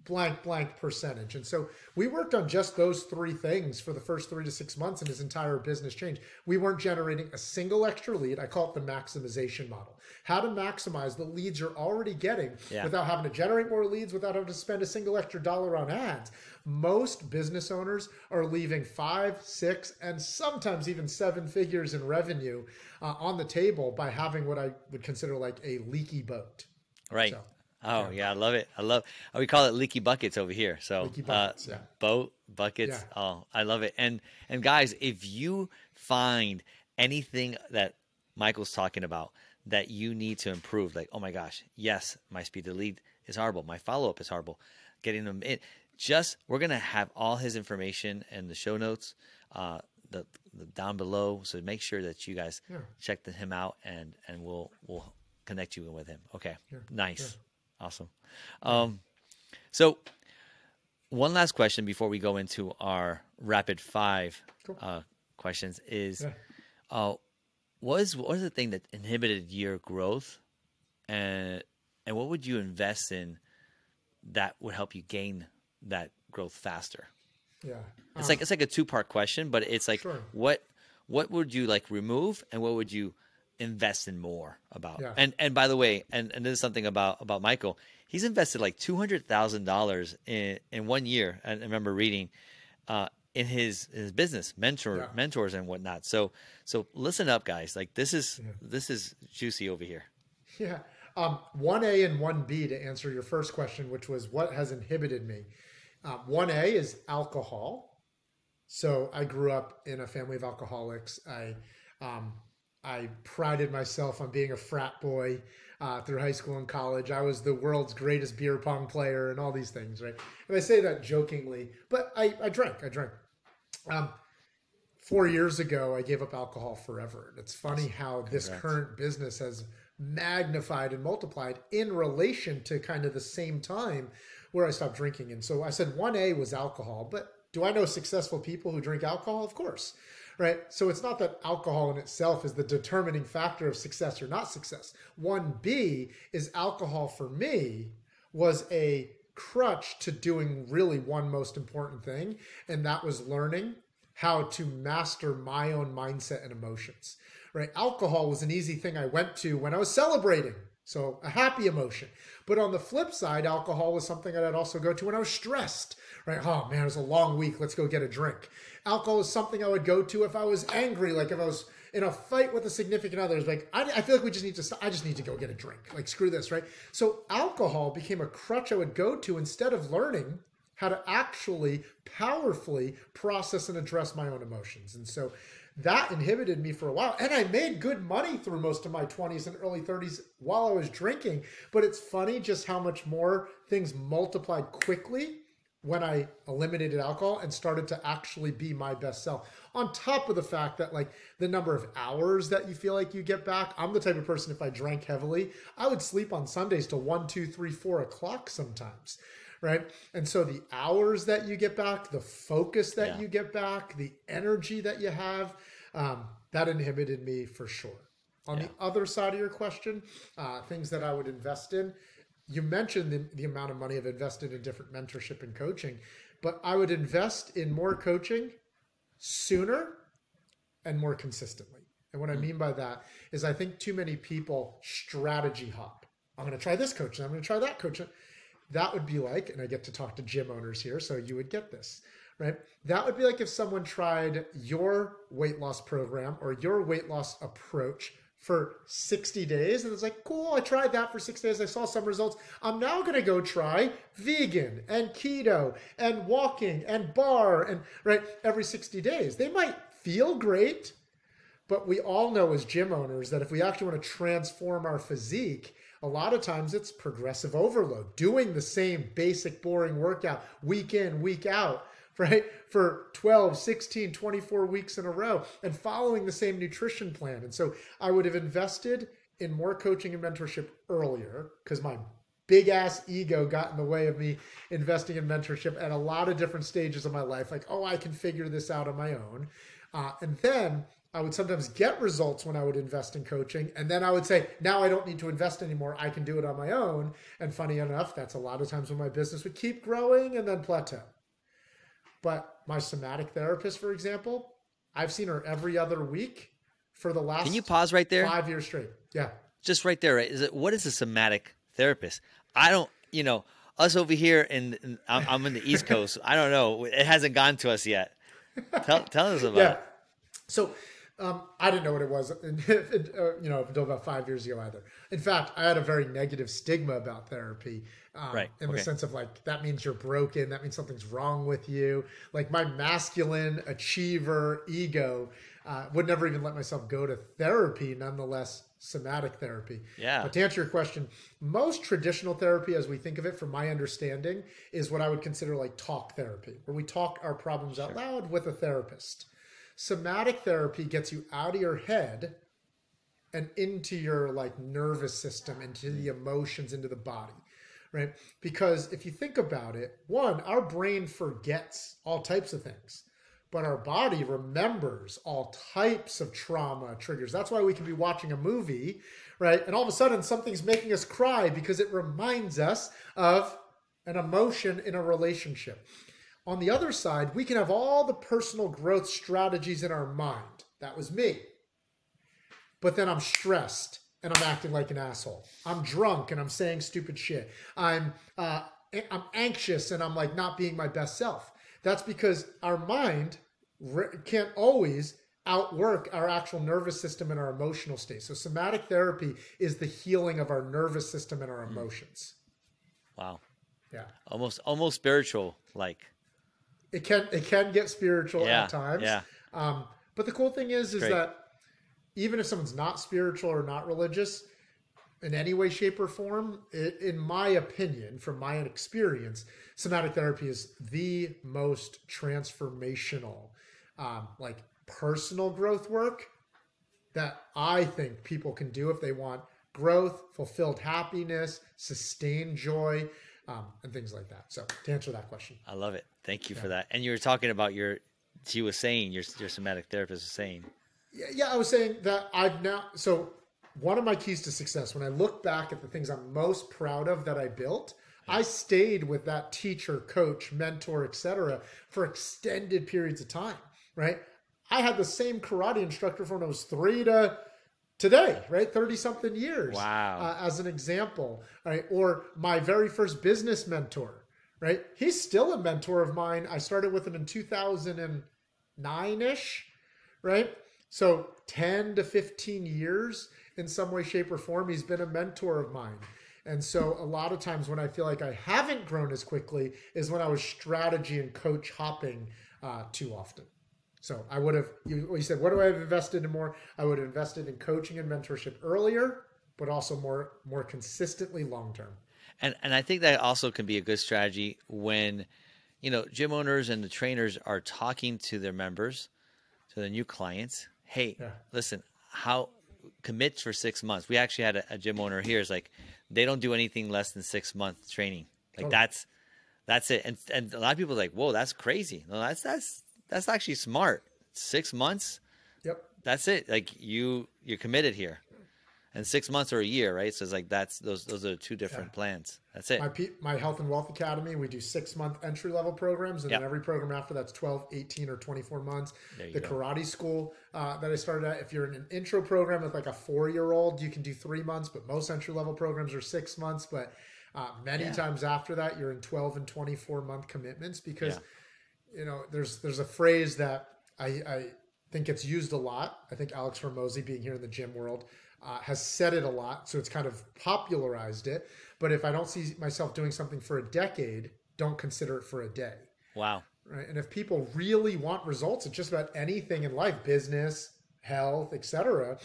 blank blank percentage. And so we worked on just those three things for the first three to six months and his entire business changed we weren't generating a single extra lead. I call it the maximization model. How to maximize the leads you're already getting Yeah. without having to generate more leads without having to spend a single extra dollar on ads. Most business owners are leaving five six and sometimes even seven figures in revenue uh, on the table by having what i would consider like a leaky boat. Right? So, oh yeah. I love it. I love. oh, we call it leaky buckets over here. So Leaky buckets, uh, yeah. boat buckets. Yeah. Oh, I love it. And and guys, if you find anything that Michael's talking about that you need to improve, like oh my gosh, yes, my speed to lead is horrible. My follow up is horrible. Getting them in. Just we're gonna have all his information in the show notes. Uh, the, the down below, so make sure that you guys Yeah. check the, him out, and and we'll we'll connect you with him. Okay, nice, awesome. Um, so one last question before we go into our rapid five Cool. uh, questions is, Yeah. uh, what is what was the thing that inhibited your growth, and and what would you invest in that would help you gain that growth faster? yeah It's like it's like a two part question, but it's like Sure. what what would you like remove and what would you invest in more about? Yeah. And and by the way, and, and this is something about about Michael. He's invested like two hundred thousand dollars in in one year. And I remember reading uh, in his his business, mentor Yeah. mentors and whatnot. So so listen up, guys. Like this is this is juicy over here. Yeah. Um, 1A and 1B to answer your first question, which was what has inhibited me. Um, 1A is alcohol. So I grew up in a family of alcoholics. I, um, I prided myself on being a frat boy uh, through high school and college. I was the world's greatest beer pong player and all these things, right? And I say that jokingly, but I, I drank. I drank. Um, four years ago, I gave up alcohol forever. And it's funny how this Congrats. current business has magnified and multiplied in relation to kind of the same time where I stopped drinking. And so I said 1A was alcohol, but do I know successful people who drink alcohol? Of course. Right. So it's not that alcohol in itself is the determining factor of success or not success. 1B is alcohol for me was a crutch to doing really one most important thing, and that was learning how to master my own mindset and emotions. Right? Alcohol was an easy thing I went to when I was celebrating. So a happy emotion. But on the flip side, alcohol was something that I'd also go to when I was stressed. Right? Oh man, it was a long week. Let's go get a drink. Alcohol is something I would go to if I was angry, like if I was in a fight with a significant other. It's like I, I feel like we just need to. I just need to go get a drink. Like screw this, right? So alcohol became a crutch I would go to instead of learning how to actually powerfully process and address my own emotions. And so that inhibited me for a while. And I made good money through most of my 20s and early 30s while I was drinking. But it's funny just how much more things multiplied quickly when I eliminated alcohol and started to actually be my best self. On top of the fact that, like, the number of hours that you feel like you get back, I'm the type of person, if I drank heavily, I would sleep on Sundays till one, two, three, four o'clock sometimes. Right. And so the hours that you get back, the focus that Yeah. you get back, the energy that you have, um, that inhibited me for sure. On the other side of your question, uh, things that I would invest in, you mentioned the, the amount of money I've invested in different mentorship and coaching, but I would invest in more coaching sooner and more consistently. And what I mean by that is I think too many people strategy hop. I'm going to try this coach and I'm going to try that coach. That would be like, and I get to talk to gym owners here, so you would get this, right? That would be like if someone tried your weight loss program or your weight loss approach for 60 days and it's like cool i tried that for six days i saw some results. I'm now going to go try vegan and keto and walking and bar and right every 60 days. They might feel great but we all know as gym owners that if we actually want to transform our physique a lot of times it's progressive overload. Doing the same basic boring workout week in week out [LAUGHS] right for 12 16 24 weeks in a row and following the same nutrition plan and so i would have invested in more coaching and mentorship earlier because my big ass ego got in the way of me investing in mentorship at a lot of different stages of my life like oh i can figure this out on my own uh, and then I would sometimes get results when I would invest in coaching. And then I would say, now I don't need to invest anymore. I can do it on my own. And funny enough, that's a lot of times when my business would keep growing and then plateau. But my somatic therapist, for example, I've seen her every other week for the last Can you pause right there? five years straight. Yeah. Just right there. Right? Is it what is a somatic therapist? I don't. You know, us over here, in, in I'm, I'm in the East Coast. I don't know. It hasn't gone to us yet. Tell tell us about yeah. it. So um, I didn't know what it was, [LAUGHS] uh, you know, until about five years ago either. In fact, I had a very negative stigma about therapy, um, Right, in the sense of like that means you're broken, that means something's wrong with you. Like my masculine achiever ego uh, would never even let myself go to therapy, nonetheless somatic therapy. Yeah. But to answer your question, most traditional therapy, as we think of it, from my understanding, is what I would consider like talk therapy, where we talk our problems out loud with a therapist. Somatic therapy gets you out of your head and into your like nervous system, into the emotions, into the body, right? Because if you think about it, one, our brain forgets all types of things, but our body remembers all types of trauma triggers. That's why we can be watching a movie, right? And all of a sudden something's making us cry because it reminds us of an emotion in a relationship. On the other side, we can have all the personal growth strategies in our mind. That was me. But then I'm stressed and I'm acting like an asshole. I'm drunk and I'm saying stupid shit. I'm uh, I'm anxious and I'm like not being my best self. That's because our mind can't always outwork our actual nervous system and our emotional state. So somatic therapy is the healing of our nervous system and our emotions. Wow. Yeah. Almost almost spiritual like. it can it can get spiritual Yeah, at times. yeah. Um, but the cool thing is, is Great. that even if someone's not spiritual or not religious, in any way, shape, or form, i in my opinion, from my experience, somatic therapy is the most transformational, um, like personal growth work that I think people can do if they want growth, fulfilled happiness, sustained joy, um, and things like that. So, to answer that question. I love it. Thank you for that. And you were talking about your. She was saying your your somatic therapist was saying. Yeah, yeah, I was saying that I've now so one of my keys to success when I look back at the things I'm most proud of that I built, I stayed with that teacher, coach, mentor, etc. for extended periods of time, right? I had the same karate instructor from when I was 3 to today, right? 30 something years. Wow. Uh, as an example, right? Or my very first business mentor, right? He's still a mentor of mine. I started with him in 2009 ish, right? So 10 to 15 years in some way, shape, or form, he's been a mentor of mine. And so a lot of times when I feel like I haven't grown as quickly is when I was strategy and coach hopping uh, too often. So I would have, you, you said, what do I have invested in more? I would have invested in coaching and mentorship earlier, but also more more consistently long term. And and I think that also can be a good strategy when you know, gym owners and the trainers are talking to their members, to their new clients. Hey, Yeah. listen, how commit for six months. We actually had a, a gym owner here. Is like they don't do anything less than six month training. Like Totally. that's that's it. And and a lot of people are like, whoa, that's crazy. No, that's that's that's actually smart. Six months, Yep. that's it. Like you you're committed here. And six months or a year, right? So it's like that's those those are two different Yeah. plans. That's it. My, P- my Health and Wealth Academy, we do six month entry level programs, and then every program after that's 12, 18, or 24 months. The go. karate school uh, that I started at, if you're in an intro program with like a four year old, you can do three months, but most entry level programs are six months. But uh, many Yeah. times after that, you're in 12 and 24 month commitments because, Yeah. you know, there's there's a phrase that I, I think it's used a lot. I think Alex Hormozi, being here in the gym world, uh, has said it a lot, so it's kind of popularized it. But if I don't see myself doing something for a decade, don't consider it for a day. wow. Right? And if people really want results at just about anything in life, business, health, etc.,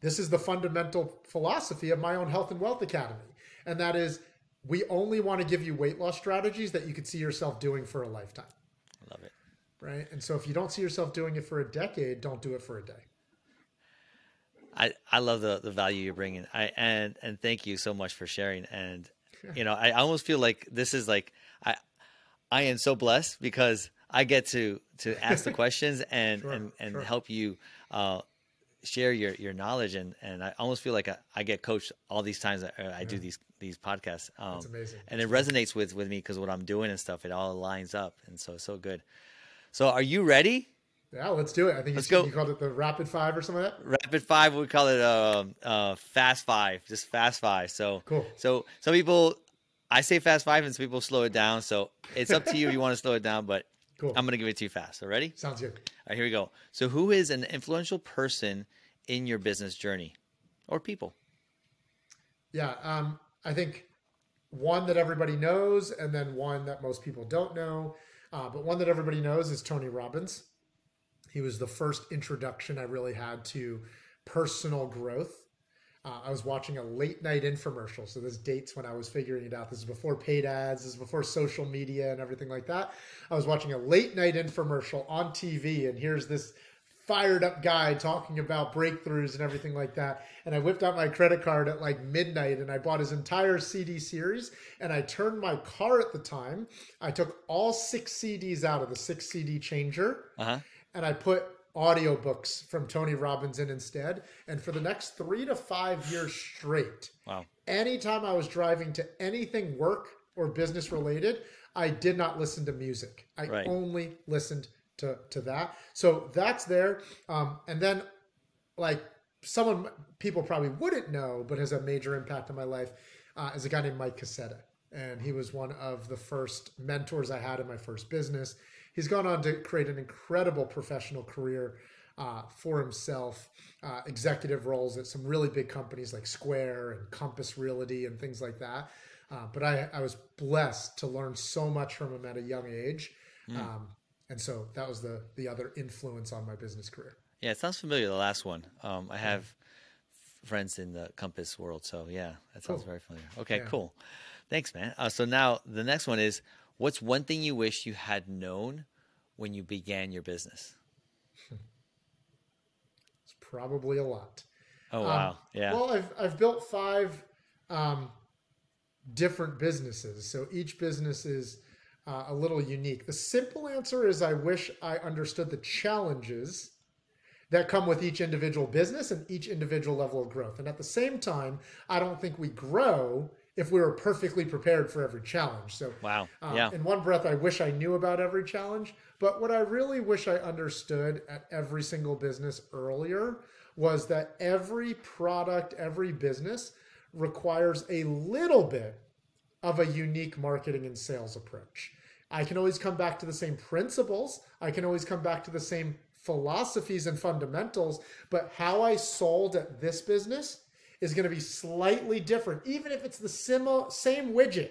this is the fundamental philosophy of my own Health and Wealth Academy. And that is we only want to give you weight loss strategies that you could see yourself doing for a lifetime. Love it. Right. And so if you don't see yourself doing it for a decade, don't do it for a day. I, I love the, the value you're bringing. I and and thank you so much for sharing. And you know, I almost feel like this is like I I am so blessed because I get to to ask the [LAUGHS] questions and Sure, and and sure. help you uh, share your your knowledge. And and I almost feel like I, I get coached all these times that uh, I do these these podcasts. Um, That's amazing. And it resonates with with me because what I'm doing and stuff. It all lines up, and so so good. So, are you ready? Yeah, let's do it. I think Let's you, go. you called it the rapid five or something like that. rapid five we call it um uh fast five just fast five so Cool. so some people i say fast five and some people slow it down so it's up to you if you want to [LAUGHS] slow it down but Cool. i'm gonna give it to you fast so ready Sounds good. all right here we go so who is an influential person in your business journey or people Yeah, um, I think one that everybody knows, and then one that most people don't know. Uh, but one that everybody knows is Tony Robbins. He was the first introduction I really had to personal growth. Uh, I was watching a late night infomercial. So this dates when I was figuring it out. This is before paid ads. This is before social media and everything like that. I was watching a late night infomercial on TV, and here's this fired up guy talking about breakthroughs and everything like that. And I whipped out my credit card at like midnight and I bought his entire CD series. And I turned my car at the time. I took all six CDs out of the six CD changer uh-huh and I put audiobooks from Tony Robbins in instead. And for the next three to five years straight, wow anytime I was driving to anything work or business related, I did not listen to music. I Right. only listened to to that. So that's there. Um, and then, like someone people probably wouldn't know, but has a major impact on my life, uh, is a guy named Mike Cassetta, and he was one of the first mentors I had in my first business. He's gone on to create an incredible professional career uh, for himself, uh, executive roles at some really big companies like Square and Compass Realty and things like that. Uh, but I, I was blessed to learn so much from him at a young age. Um, and so that was the the other influence on my business career. yeah it sounds familiar the last one um i have f- friends in the compass world so yeah that sounds Cool. very familiar okay Yeah. cool thanks man uh, so now the next one is what's one thing you wish you had known when you began your business It's probably a lot. oh Um, wow yeah Well, I've I've built five um, different businesses, so each business is uh, a little unique. The simple answer is I wish I understood the challenges that come with each individual business and each individual level of growth. And at the same time, I don't think we grow if we were perfectly prepared for every challenge. So wow uh, yeah In one breath, I wish I knew about every challenge, but what I really wish I understood at every single business earlier was that every product, every business requires a little bit of a unique marketing and sales approach. I can always come back to the same principles, I can always come back to the same philosophies and fundamentals, but how I sold at this business is going to be slightly different, even if it's the same widget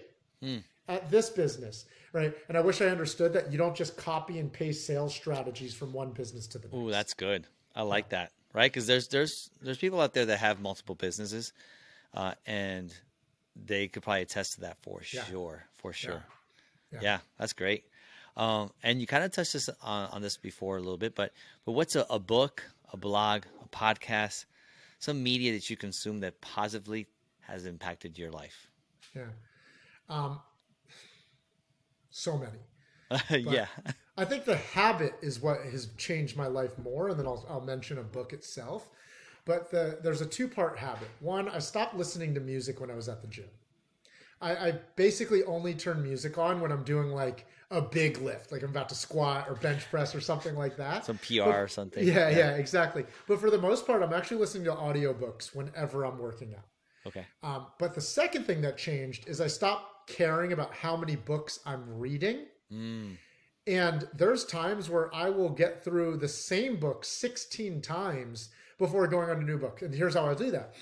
at this business, right? And I wish I understood that you don't just copy and paste sales strategies from one business to the next. Ooh, that's good. I like that. Right? Because there's there's there's people out there that have multiple businesses, uh, and they could probably attest to that for Yeah. sure. For sure. Yeah. Yeah. that's great. Um, and you kind of touched this on, on this before a little bit, but but what's a, a book, a blog, a podcast, some media that you consume that positively has impacted your life? Yeah. Um, so many. [LAUGHS] yeah. [LAUGHS] I think the habit is what has changed my life more, and then I'll, I'll mention a book itself. But the, there's a two part habit. One, I stopped listening to music when I was at the gym. I, I basically only turn music on when I'm doing like a big lift, like I'm about to squat or bench press or something like that. Some PR But- or something. Yeah, yeah, exactly. But for the most part, I'm actually listening to audiobooks whenever I'm working out. Okay. Um, but the second thing that changed is I stopped caring about how many books I'm reading. Mm. And there's times where I will get through the same book 16 times before going on a new book. And here's how I do that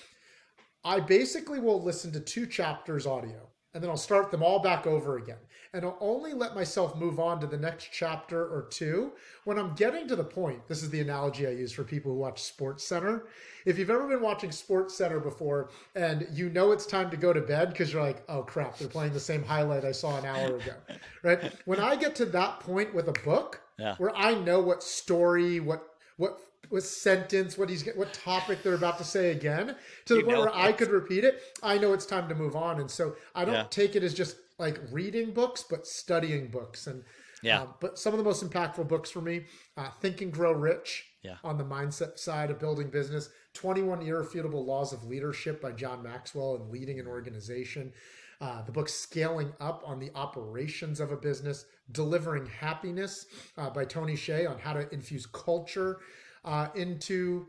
I basically will listen to two chapters audio and then I'll start them all back over again. And I'll only let myself move on to the next chapter or two when I'm getting to the point. This is the analogy I use for people who watch Sports Center. If you've ever been watching Sports Center before and you know it's time to go to bed because you're like, oh crap, they're playing the same highlight I saw an hour ago, [LAUGHS] right? When I get to that point with a book Yeah. where I know what story, what, what, what sentence, what he's what topic they're about to say again, to the You point where I could repeat it, I know it's time to move on. And so I don't Yeah. take it as just like reading books, but studying books. And Yeah. um, but some of the most impactful books for me, uh, Think and Grow Rich Yeah. on the mindset side of building business, 21 Irrefutable Laws of Leadership by John Maxwell and Leading an Organization. Uh, the book Scaling Up on the Operations of a Business, Delivering Happiness uh, by Tony Hsieh on how to infuse culture uh, into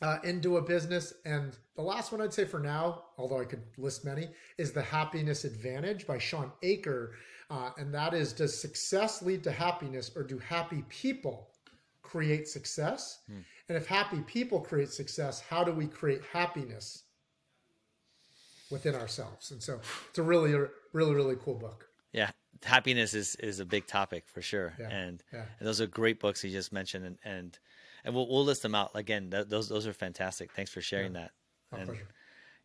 uh, into a business. And the last one I'd say for now, although I could list many, is The Happiness Advantage by Shawn Achor. Uh, and that is Does success lead to happiness or do happy people create success? And if happy people create success, how do we create happiness within ourselves? And so it's a really, really, really cool book. Yeah. Happiness is, is a big topic for sure. Yeah. And, Yeah. and those are great books you just mentioned. And, and, and we'll, we'll list them out again. Th- those, those are fantastic. Thanks for sharing that. My and, pleasure.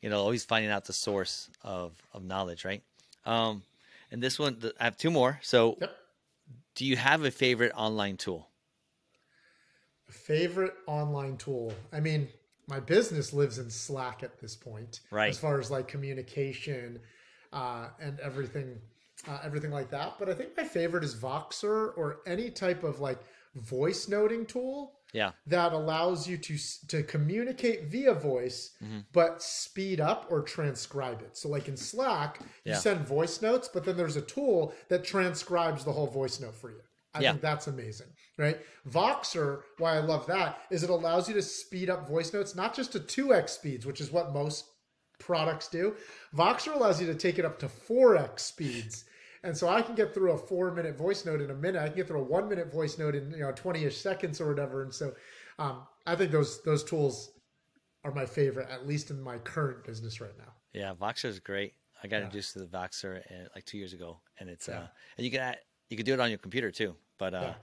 you know, always finding out the source of, of knowledge, right? Um, and this one, I have two more. So, Yep. do you have a favorite online tool? favorite online tool i mean my business lives in slack at this point Right. as far as like communication uh, and everything uh, everything like that but i think my favorite is voxer or any type of like voice noting tool Yeah. that allows you to to communicate via voice Mm-hmm. but speed up or transcribe it so like in slack you Yeah. send voice notes but then there's a tool that transcribes the whole voice note for you i Yeah. think that's amazing right voxer why i love that is it allows you to speed up voice notes not just to 2x speeds which is what most products do voxer allows you to take it up to 4x speeds and so I can get through a four minute voice note in a minute. I can get through a one minute voice note in you know twenty ish seconds or whatever. And so um, I think those those tools are my favorite, at least in my current business right now. Yeah, Voxer is great. I got Yeah. introduced to the Voxer uh, like two years ago, and it's Yeah. uh, and you can you can do it on your computer too. But uh, Yeah.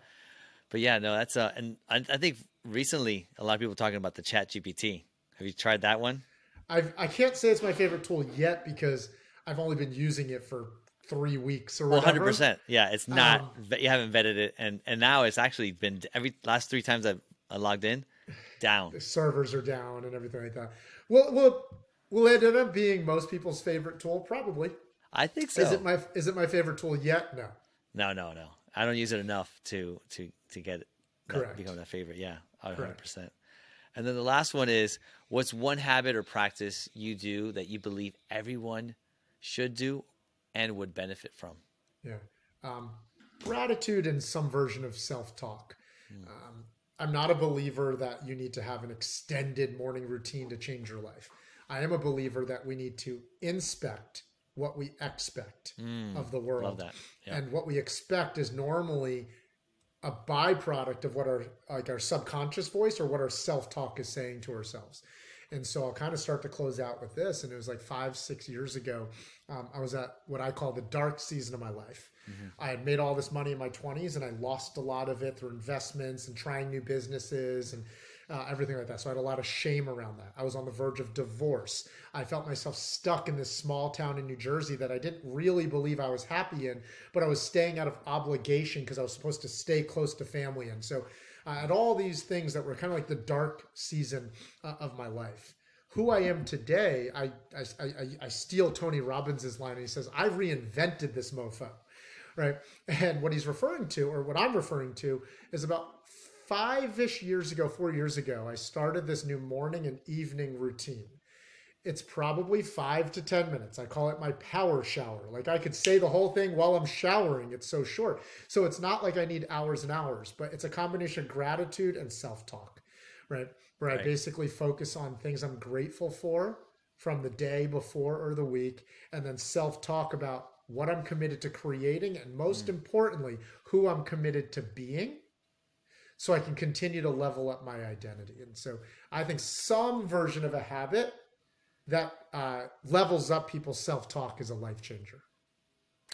but yeah, no, that's uh, and I, I think recently a lot of people talking about the Chat GPT. Have you tried that one? I've, I can't say it's my favorite tool yet because I've only been using it for three weeks or Well, whatever. hundred percent. Yeah, it's not. Um, you haven't vetted it, and and now it's actually been every last three times I've I logged in, down. The servers are down and everything like that. Well, will will it end up being most people's favorite tool? Probably. I think so. Is it my is it my favorite tool yet? No. No, no, no. I don't use it enough to to to get it that, Correct. become that favorite. Yeah, hundred Correct. percent. And then the last one is what's one habit or practice you do that you believe everyone should do and would benefit from? Yeah. Um, gratitude and some version of self talk. Um, I'm not a believer that you need to have an extended morning routine to change your life. I am a believer that we need to inspect what we expect of the world. Love that. Yeah. And what we expect is normally a byproduct of what our like our subconscious voice or what our self-talk is saying to ourselves. And so I'll kind of start to close out with this. And it was like five, six years ago. Um, I was at what I call the dark season of my life. I had made all this money in my 20s and I lost a lot of it through investments and trying new businesses and uh, everything like that. So I had a lot of shame around that. I was on the verge of divorce. I felt myself stuck in this small town in New Jersey that I didn't really believe I was happy in, but I was staying out of obligation because I was supposed to stay close to family. And so uh, had all these things that were kind of like the dark season uh, of my life. Who I am today, I, I, I, I steal Tony Robbins' line and he says, I reinvented this mofo right? And what he's referring to, or what I'm referring to, is about five ish years ago, four years ago, I started this new morning and evening routine. It's probably five to 10 minutes. I call it my power shower. Like I could say the whole thing while I'm showering. It's so short. So it's not like I need hours and hours, but it's a combination of gratitude and self talk, right? Where right. I basically focus on things I'm grateful for from the day before or the week, and then self talk about what I'm committed to creating, and most mm. importantly, who I'm committed to being so I can continue to level up my identity. And so I think some version of a habit that uh, levels up people's self talk is a life changer.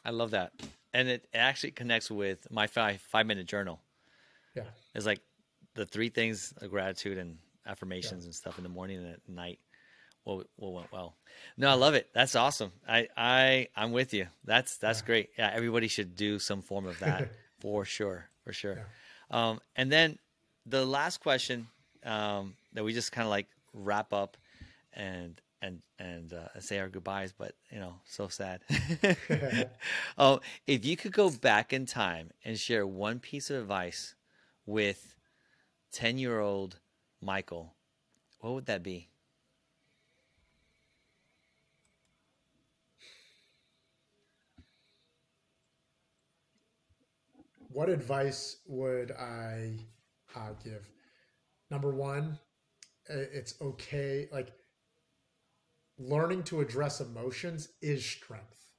I love that. And it actually connects with my five, five minute journal. Yeah. It's like the three things of gratitude and affirmations yeah. and stuff in the morning and at night. What, what went well? No, I love it. That's awesome. I, I, I'm with you. That's, that's yeah. great. Yeah. Everybody should do some form of that [LAUGHS] for sure. For sure. Yeah. Um, and then the last question um, that we just kind of like wrap up and and and uh, say our goodbyes, but you know, so sad. [LAUGHS] [LAUGHS] oh, if you could go back in time and share one piece of advice with ten year old Michael, what would that be? what advice would I uh, give? Number one, it's okay. Like learning to address emotions is strength.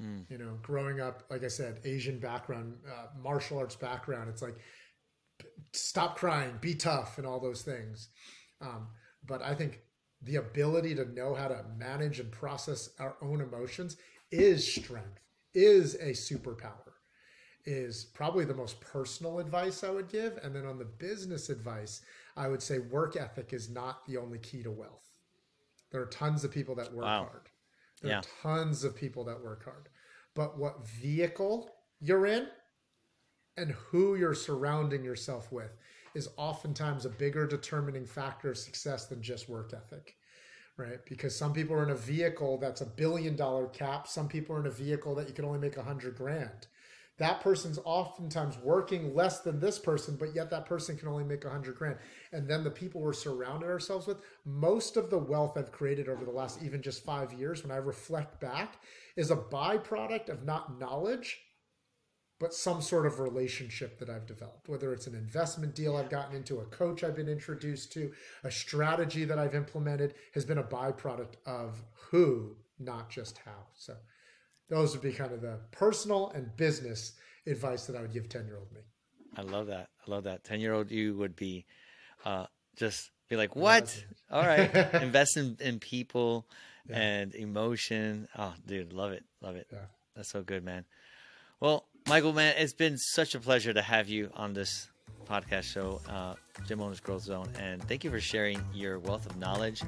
Mm. You know, growing up, like I said, Asian background, uh, martial arts background, it's like stop crying, be tough, and all those things. Um, but I think the ability to know how to manage and process our own emotions is strength, is a superpower is probably the most personal advice I would give. And then on the business advice, I would say work ethic is not the only key to wealth. There are tons of people that work wow. hard. There yeah. are tons of people that work hard. But what vehicle you're in and who you're surrounding yourself with is oftentimes a bigger determining factor of success than just work ethic right? Because some people are in a vehicle that's a billion dollar cap. Some people are in a vehicle that you can only make a hundred grand that person's oftentimes working less than this person, but yet that person can only make a hundred grand. And then the people we're surrounded ourselves with, most of the wealth I've created over the last even just five years, when I reflect back, is a byproduct of not knowledge, but some sort of relationship that I've developed, whether it's an investment deal I've gotten into, a coach I've been introduced to, a strategy that I've implemented has been a byproduct of who, not just how. So those would be kind of the personal and business advice that I would give 10 year old me. I love that. I love that. 10 year old you would be uh, just be like, what? All right. [LAUGHS] Invest in, in people yeah. and emotion. Oh, dude, love it. Love it. Yeah. That's so good, man. Well, Michael, man, it's been such a pleasure to have you on this podcast show, uh, Gym Owners Growth Zone. And thank you for sharing your wealth of knowledge,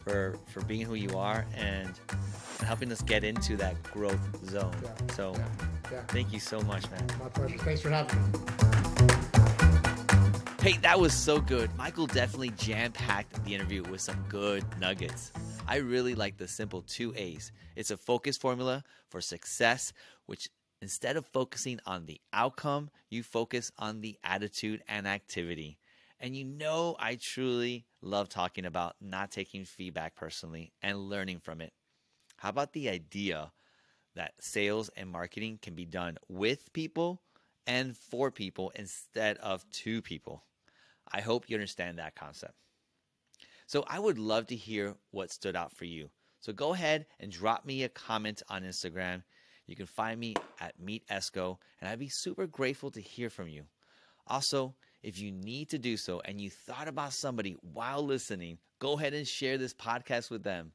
for, for being who you are, and helping us get into that growth zone. Yeah, so yeah, yeah. thank you so much, man. My pleasure. Thanks for having me. Hey, that was so good. Michael definitely jam packed the interview with some good nuggets. I really like the simple two A's. It's a focus formula for success, which instead of focusing on the outcome, you focus on the attitude and activity. And you know, I truly love talking about not taking feedback personally and learning from it. How about the idea that sales and marketing can be done with people and for people instead of to people? I hope you understand that concept. So I would love to hear what stood out for you. So go ahead and drop me a comment on Instagram. You can find me at Meet Esco, and I'd be super grateful to hear from you. Also, if you need to do so and you thought about somebody while listening, go ahead and share this podcast with them.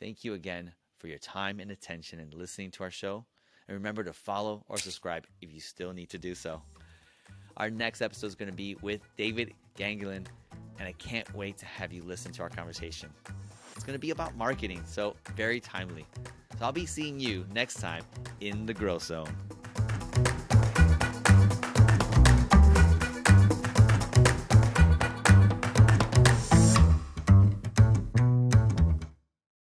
Thank you again for your time and attention and listening to our show. And remember to follow or subscribe if you still need to do so. Our next episode is going to be with David Ganglin, and I can't wait to have you listen to our conversation. It's going to be about marketing, so very timely. So I'll be seeing you next time in the Growth Zone.